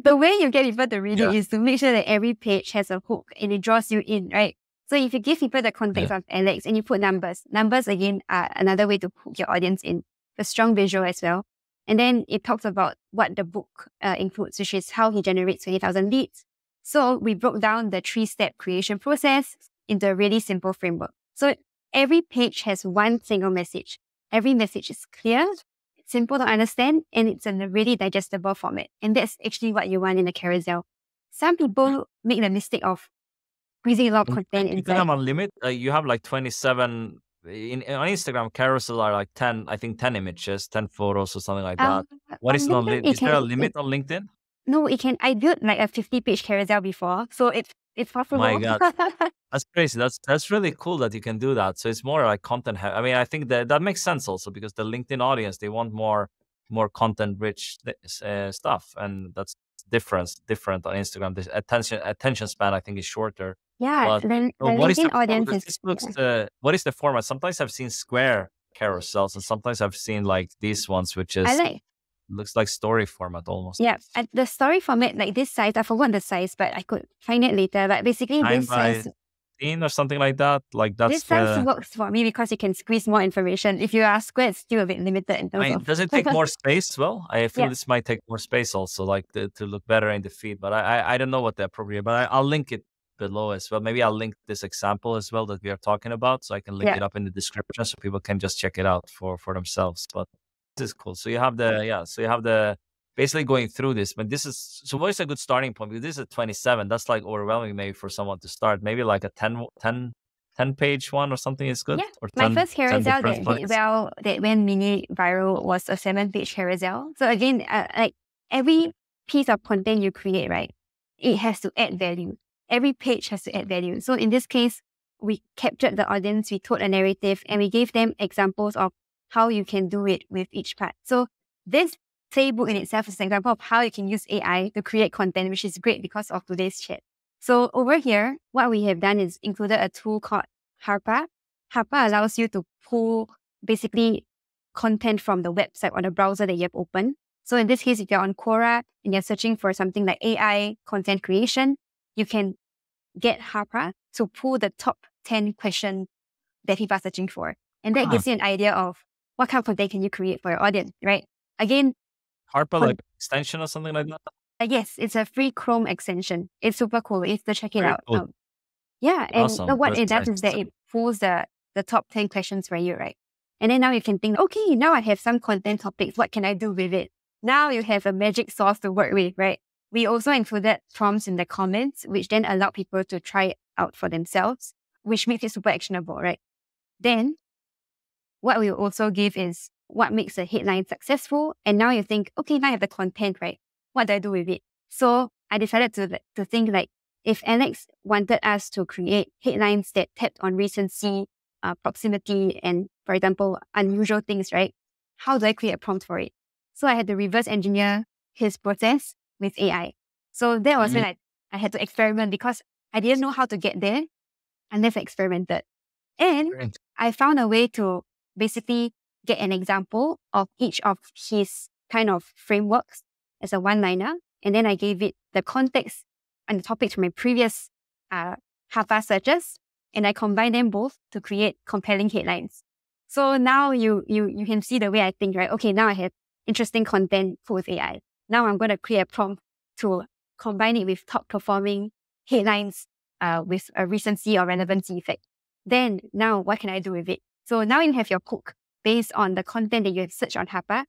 the way you get people to read Yeah. it is to make sure that every page has a hook and it draws you in, right? So if you give people the context of Alex and you put numbers, numbers again are another way to hook your audience in. A strong visual as well. And then it talks about what the book uh, includes, which is how he generates 20,000 leads. So we broke down the three step creation process into a really simple framework. So every page has one single message. Every message is clear, it's simple to understand, and it's in a really digestible format. And that's actually what you want in a carousel. Some people make the mistake of squeezing a lot of content You can have inside. unlimited. Uh, you have like 27 in, on Instagram. Carousel are like 10, I think 10 images, 10 photos or something like that. Um, what is on non LinkedIn, li- it Is there a limit on LinkedIn? No, it can. I built like a 50 page carousel before, so it's it's possible. My God. That's crazy. That's that's really cool that you can do that. So it's more like content. he- I mean, I think that that makes sense also because the LinkedIn audience they want more more content rich uh, stuff, and that's different different on Instagram. The attention attention span I think is shorter. yeah, But- then So what is the audience is This looks uh, what is the format? Sometimes I've seen square carousels, and sometimes I've seen like these ones, which is I like looks like story format almost. yeah. The story format like this size, I forgot the size, but I could find it later. But basically, Nine this by size Scene or something like that. Like that's this size works for me because you can squeeze more information. If you are square, it's still a bit limited in I terms mean, of. does it take more space? as Well, I feel Yeah. this might take more space also, like to, to look better in the feed. But I, I, I don't know what the appropriate. But I, I'll link it below as well. Maybe I'll link this example as well that we are talking about, so I can link Yeah. it up in the description so people can just check it out for for themselves. But this is cool. So you have the yeah. So you have the basically going through this. But this is so what is a good starting point? Because this is a 27. That's like overwhelming maybe for someone to start. Maybe like a 10, 10, 10 page one or something is good. Yeah, Or My first 10 carousel that did well, that went mini viral, was a seven page carousel. So again, uh, like every piece of content you create, right, it has to add value. Every page has to add value. So in this case, we captured the audience, we told a narrative, and we gave them examples of how you can do it with each part. So this playbook in itself is an example of how you can use AI to create content, which is great because of today's chat. So over here, what we have done is included a tool called Harpa. Harpa allows you to pull basically content from the website or the browser that you have opened. So in this case, if you're on Quora and you're searching for something like AI content creation, you can get Harpa to pull the top 10 questions that people are searching for. And that Ah. gives you an idea of what kind of content can you create for your audience, right? Again, Harpa like extension or something like that. uh, yes, it's a free Chrome extension. It's super cool. You have to check it Very out. cool. Um, yeah, and Awesome. so what That's it does is that it pulls the the top ten questions for you, right? And then now you can think, okay, now I have some content topics. What can I do with it? Now you have a magic sauce to work with, right? We also included prompts in the comments, which then allow people to try it out for themselves, which makes it super actionable, right? Then what we also give is what makes a headline successful. And now you think, okay, now I have the content, right? What do I do with it? So I decided to to think like if Alex wanted us to create headlines that tapped on recency, uh, proximity, and for example, unusual things, right? How do I create a prompt for it? So I had to reverse engineer his process with AI. So that was when I, I had to experiment because I didn't know how to get there unless I experimented. And I found a way to basically get an example of each of his kind of frameworks as a one liner. And then I gave it the context and the topics from my previous uh, Harpa searches. And I combined them both to create compelling headlines. So now you, you, you can see the way I think, right? Okay, now I have interesting content put with AI. Now I'm going to create a prompt to combine it with top performing headlines uh, with a recency or relevancy effect. Then now what can I do with it? So now you have your hook based on the content that you have searched on Harpa.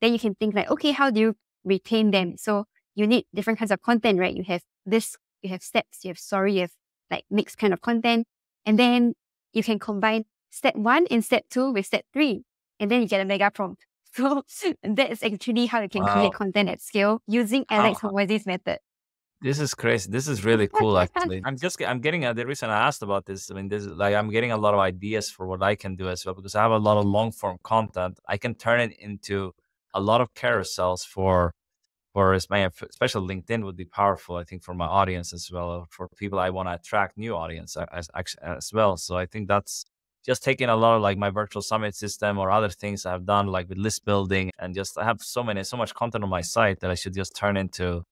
Then you can think like, okay, how do you retain them? So you need different kinds of content, right? You have this, you have steps, you have story, you have like mixed kind of content. And then you can combine step one and step two with step three. And then you get a mega prompt So that's actually how you can Wow. create content at scale using Alex Hormozi's method. This is crazy. This is really cool, actually. I'm just, I'm getting, uh, the reason I asked about this, I mean, this is like, I'm getting a lot of ideas for what I can do as well, because I have a lot of long form content. I can turn it into a lot of carousels for, for my, especially LinkedIn would be powerful, I think, for my audience as well, for people I want to attract new audience as, as well. So I think that's just taking a lot of like my virtual summit system or other things I've done, like with list building, and just I have so many, so much content on my site that I should just turn into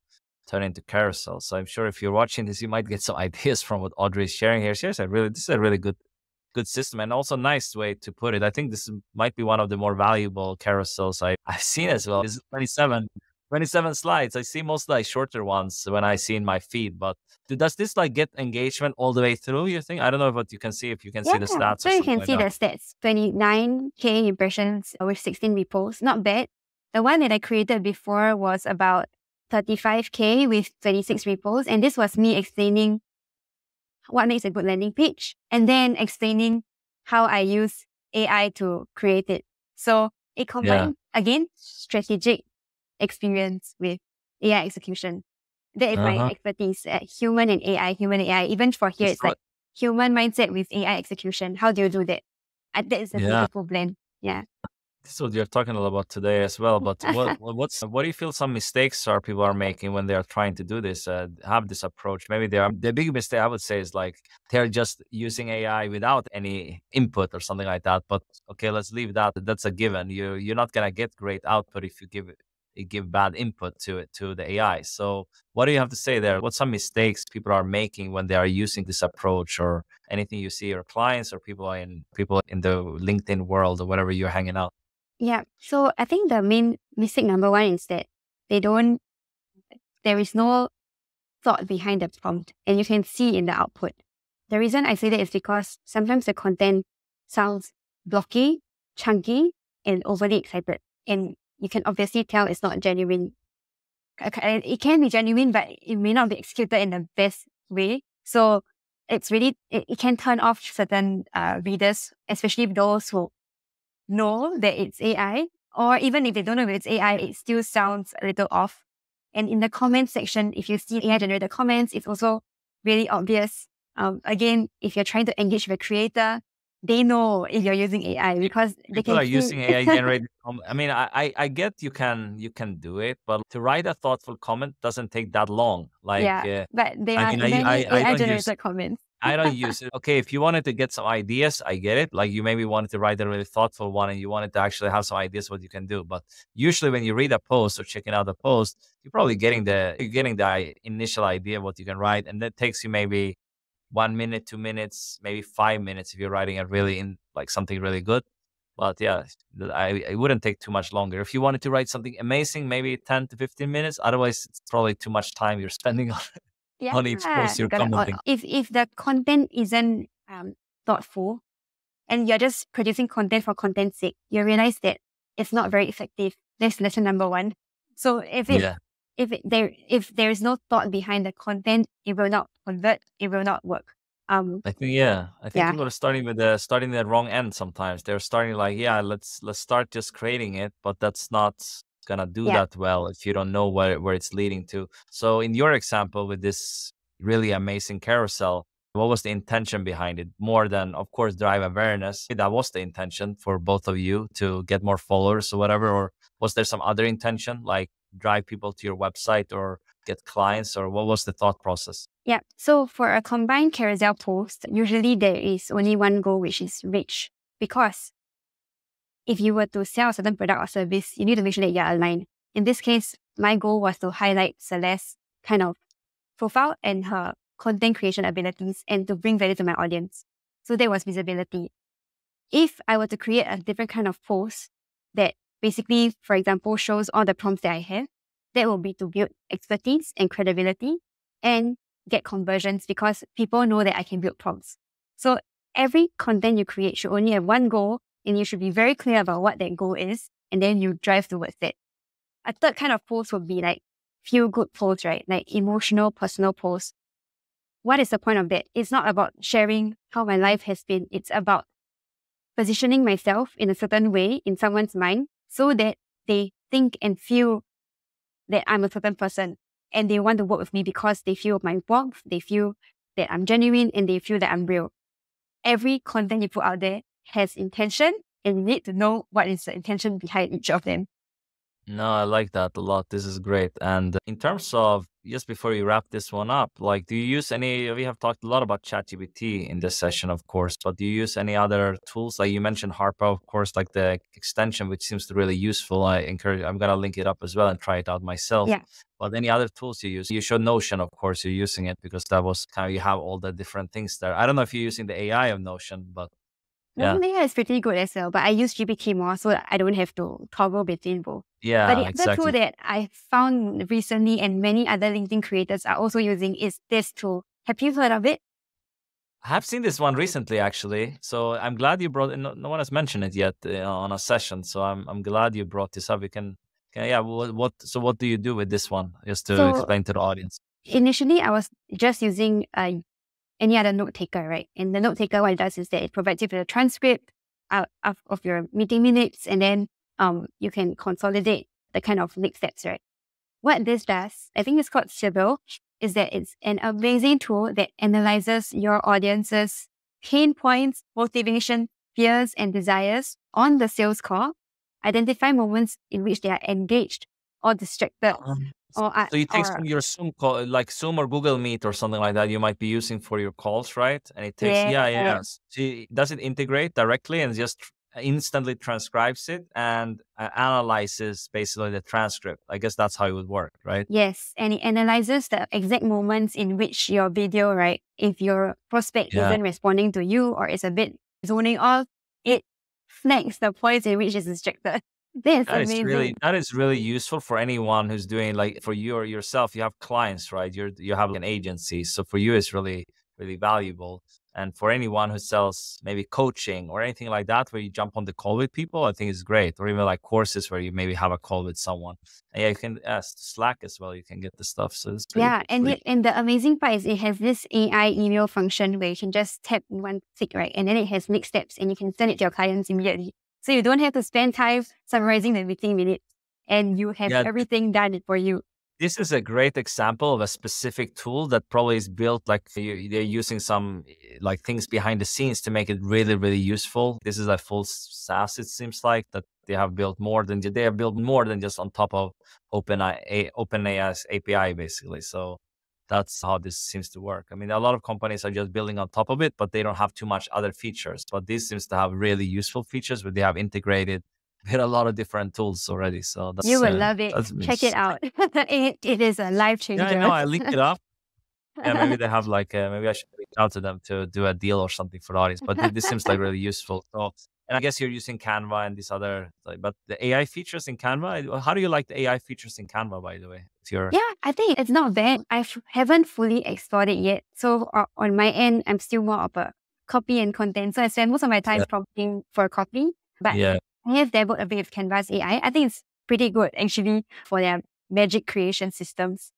turn into carousel. So I'm sure if you're watching this, you might get some ideas from what Audrey is sharing here. She has a really, this is a really good, good system and also nice way to put it. I think this might be one of the more valuable carousels I, I've seen as well. This is 27, 27 slides. I see most like shorter ones when I see in my feed, but does this like get engagement all the way through? You think? I don't know what you can see if you can see the stats. so you can like see that. the stats 29k impressions with 16 reposts. Not bad. The one that I created before was about 35k with 26 reposts. And this was me explaining what makes a good landing page and then explaining how I use AI to create it. So it combines, again, strategic experience with AI execution. That is my Uh-huh. expertise at human and AI, human and AI. Even for here, It's like human mindset with AI execution. How do you do that? Uh, that is a Yeah. beautiful blend. Yeah. This is what you're talking a lot about today as well. But what what- what's what do you feel some mistakes are people are making when they are trying to do this? Uh, have this approach. Maybe they are the big mistake I would say is like they're just using AI without any input or something like that. But okay, let's leave that. That's a given. You you're not gonna get great output if you give it you give bad input to it to the AI. So what do you have to say there? What's some mistakes people are making when they are using this approach or anything you see your clients or people in people in the LinkedIn world or whatever you're hanging out? Yeah. So I think the main mistake number one is that they don't, there is no thought behind the prompt and you can see in the output. The reason I say that is because sometimes the content sounds blocky, chunky, and overly excited. And you can obviously tell it's not genuine. It can be genuine, but it may not be executed in the best way. So it's really, it, it can turn off certain uh, readers, especially those who know that it's AI, or even if they don't know if it's AI, it still sounds a little off. And in the comment section, if you see AI generated comments, it's also really obvious. Um, again, if you're trying to engage with a creator, they know if you're using AI because they people can are see- using AI generated. I mean, I, I I get you can you can do it, but to write a thoughtful comment doesn't take that long. Like yeah, uh, but they I are mean, I- AI don't use- generated comments. I don't use it. Okay, if you wanted to get some ideas, I get it. Like you maybe wanted to write a really thoughtful one, and you wanted to actually have some ideas what you can do. But usually, when you read a post or checking out the post, you're probably getting the you're getting the initial idea of what you can write, and that takes you maybe one minute, two minutes, maybe five minutes if you're writing a really in like something really good. But yeah, I it wouldn't take too much longer. If you wanted to write something amazing, maybe ten to fifteen minutes. Otherwise, it's probably too much time you're spending on. Yeah, post you're gotta- or commenting. If if the content isn't um, thoughtful, and you're just producing content for content's sake, you realize that it's not very effective. That's lesson number one. So if it Yeah. if it, there if there is no thought behind the content, it will not convert. It will not work. Um, I think yeah. I think Yeah. people are starting with the starting the wrong end sometimes. They're starting like, yeah, let's let's start just creating it, but that's not gonna do Yeah. that well if you don't know where where it's leading to. So in your example with this really amazing carousel, what was the intention behind it? More than of course drive awareness. That was the intention for both of you to get more followers or whatever, or was there some other intention like drive people to your website or get clients or what was the thought process? Yeah. So for a combined carousel post, usually there is only one goal, which is reach. Because if you were to sell a certain product or service, you need to make sure that you're aligned. In this case, my goal was to highlight Celeste's kind of profile and her content creation abilities and to bring value to my audience. So there was visibility. If I were to create a different kind of post that basically, for example, shows all the prompts that I have, that will be to build expertise and credibility and get conversions because people know that I can build prompts. So every content you create should only have one goal and you should be very clear about what that goal is and then you drive towards it. A third kind of post would be like feel good posts, right? Like emotional, personal posts. What is the point of that? It's not about sharing how my life has been. It's about positioning myself in a certain way in someone's mind so that they think and feel that I'm a certain person and they want to work with me because they feel my warmth, they feel that I'm genuine, and they feel that I'm real. Every content you put out there has intention, and you need to know what is the intention behind each of them. No, I like that a lot. This is great. And in terms of just before you wrap this one up, like, do you use any? We have talked a lot about ChatGPT in this session, of course, but do you use any other tools? Like you mentioned Harpa, of course, like the extension, which seems to really useful. I encourage. I'm gonna link it up as well and try it out myself. Yeah. But any other tools you use? You showed Notion, of course, you're using it because that was kind of you have all the different things there. I don't know if you're using the AI of Notion, but yeah. Notion AI is pretty good as well, but I use GPT more so I don't have to toggle between both. Yeah, But the other tool that I found recently and many other LinkedIn creators are also using is this tool. Have you heard of it? I have seen this one recently, actually. So I'm glad you brought. No, no one has mentioned it yet uh, on a session. So I'm I'm glad you brought this up. We can, can yeah. What, what so what do you do with this one? Just to So explain to the audience. initially I was just using uh, any other note taker, right? And the note taker, what it does is that it provides you with a transcript out of, of your meeting minutes, and then um you can consolidate the kind of next steps, right? What this does, I think it's called Sybill, is that it's an amazing tool that analyzes your audience's pain points, motivation, fears, and desires on the sales call, identify moments in which they are engaged or distracted Um, or, are- so it takes or from your Zoom call, like Zoom or Google Meet or something like that. You might be using for your calls, right? And it takes yeah, Yeah. yeah. So does it integrate directly and just instantly transcribes it and uh, analyzes basically the transcript? I guess that's how it would work, right? Yes, and it analyzes the exact moments in which your video, right? If your prospect Yeah. isn't responding to you or is a bit zoning off, it flags the points in which it's distracted. That's That is really that is really useful for anyone who's doing like for you or yourself. You have clients, right? You're you have an agency, so for you it's really really valuable. And for anyone who sells maybe coaching or anything like that, where you jump on the call with people, I think it's great. Or even like courses where you maybe have a call with someone. And yeah, you can ask Slack as well. You can get the stuff. So it's pretty, Yeah, and pretty it, and the amazing part is it has this AI email function where you can just tap in one click, right? And then it has next steps and you can send it to your clients immediately. So you don't have to spend time summarizing the meeting minutes and you have Yeah. everything done for you. this is a great example of a specific tool that probably is built like they're using some like things behind the scenes to make it really really useful this is a full SaaS it seems like that they have built more than they have built more than just on top of OpenAI OpenAI's API basically so that's how this seems to work. I mean, a lot of companies are just building on top of it, but they don't have too much other features. But this seems to have really useful features where they have integrated with a lot of different tools already. So that's You will uh, love it. Check it out. it, it is a life changer. yeah, I know. I linked it up. Yeah, maybe they have like uh, maybe I should reach out to them to do a deal or something for the audience. But this seems like really useful. So, and I guess you're using Canva and these other, but the AI features in Canva. How do you like the AI features in Canva? By the way, it's your Yeah, I think it's not bad. I haven't fully explored it yet. So uh, on my end, I'm still more of a copy and content. So I spend most of my time Yeah. prompting for copy. But yeah. I have dabbled a bit with Canva's AI. I think it's pretty good actually for their magic creation systems.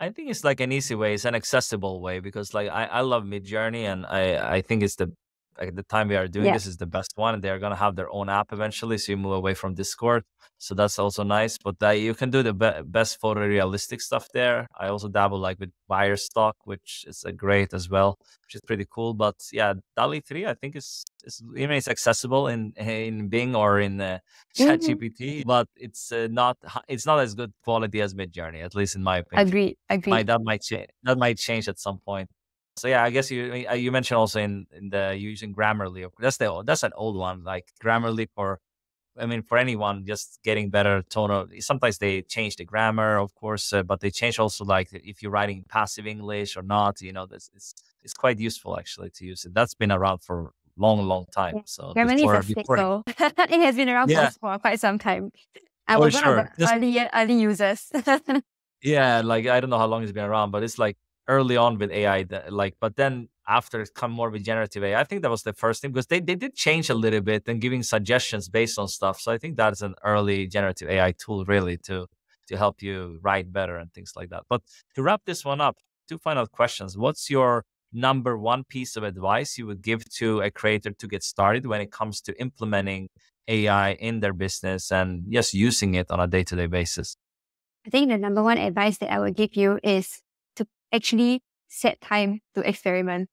I think it's like an easy way. It's an accessible way because like I, I love Midjourney and I, I think it's the like the time we are doing Yeah. this is the best one. and They're gonna have their own app eventually, so you move away from Discord. So that's also nice. But uh, you can do the be- best photorealistic stuff there. I also dabble like with Wirestock, which is a great as well, which is pretty cool. But yeah, DALL-E three I think is is even it's accessible in in Bing or in uh, Mhm. ChatGPT, but it's uh, not it's not as good quality as Midjourney, at least in my opinion Agreed. Agreed. might that might change that might change at some point. So yeah, I guess you uh, you mentioned also in, in the using Grammarly. That's the that's an old one, like Grammarly for. I mean, for anyone just getting better tone of. Sometimes they change the grammar, of course, uh, but they change also like if you're writing passive English or not. You know, this it's it's quite useful actually to use it. That's been around for long, long time. Yeah. So Grammarly before, before though. it has been around for- Yeah. for quite some time. I was one sure. of the Just- early early users. Yeah, like I don't know how long it's been around, but it's like early on with AI, that, like, but then after it come more with generative AI, I think that was the first thing because they, they did change a little bit and giving suggestions based on stuff. So I think that's an early generative AI tool really to to help you write better and things like that. But to wrap this one up, two final questions. What's your number one piece of advice you would give to a creator to get started when it comes to implementing AI in their business and just using it on a day to day basis? I think the number one advice that I would give you is actually set time to experiment.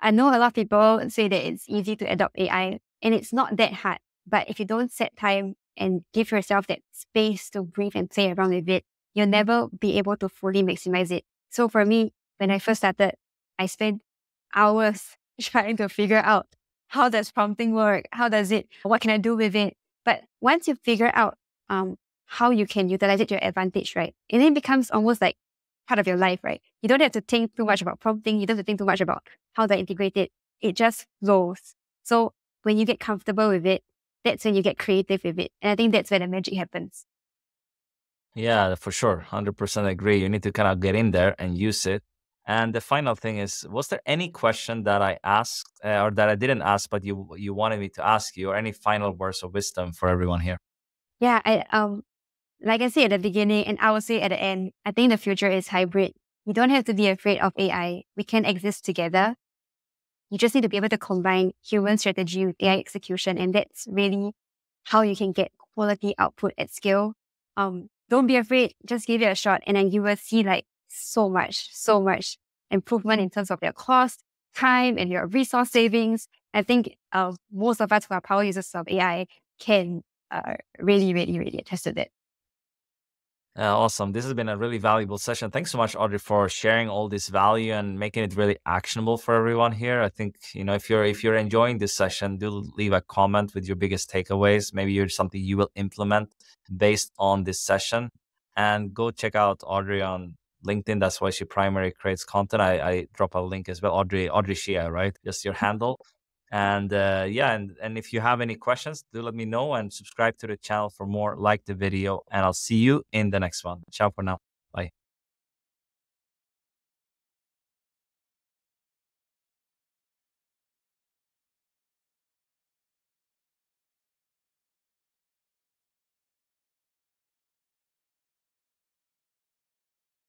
I know a lot of people say that it's easy to adopt AI and it's not that hard. But if you don't set time and give yourself that space to breathe and play around with it, you'll never be able to fully maximize it. So for me, when I first started, I spent hours trying to figure out how does prompting work? How does it, what can I do with it? But once you figure out um, how you can utilize it to your advantage, right? And it becomes almost like part of your life, right? You don't have to think too much about prompting. You don't have to think too much about how to integrate it. It just flows. So when you get comfortable with it, that's when you get creative with it. And I think that's where the magic happens. Yeah, for sure. 100% agree. You need to kind of get in there and use it. And the final thing is, was there any question that I asked uh, or that I didn't ask, but you you wanted me to ask you, or any final words of wisdom for everyone here? Yeah, I um, like I said at the beginning, and I will say at the end, I think the future is hybrid. You don't have to be afraid of AI. We can exist together. You just need to be able to combine human strategy with AI execution, and that's really how you can get quality output at scale. Um, don't be afraid. Just give it a shot, and then you will see like so much, so much improvement in terms of your cost, time, and your resource savings. I think uh, most of us who are power users of AI can uh, really, really, really attest to that. Uh, awesome. This has been a really valuable session. Thanks so much, Audrey, for sharing all this value and making it really actionable for everyone here. I think, you know, if you're if you're enjoying this session, do leave a comment with your biggest takeaways. Maybe you're something you will implement based on this session. And go check out Audrey on LinkedIn. That's why she primarily creates content. I, I drop a link as well. Audrey Audrey Chia, right? Just your handle. And uh, yeah, and, and if you have any questions, do let me know and subscribe to the channel for more. Like the video, and I'll see you in the next one. Ciao for now. Bye.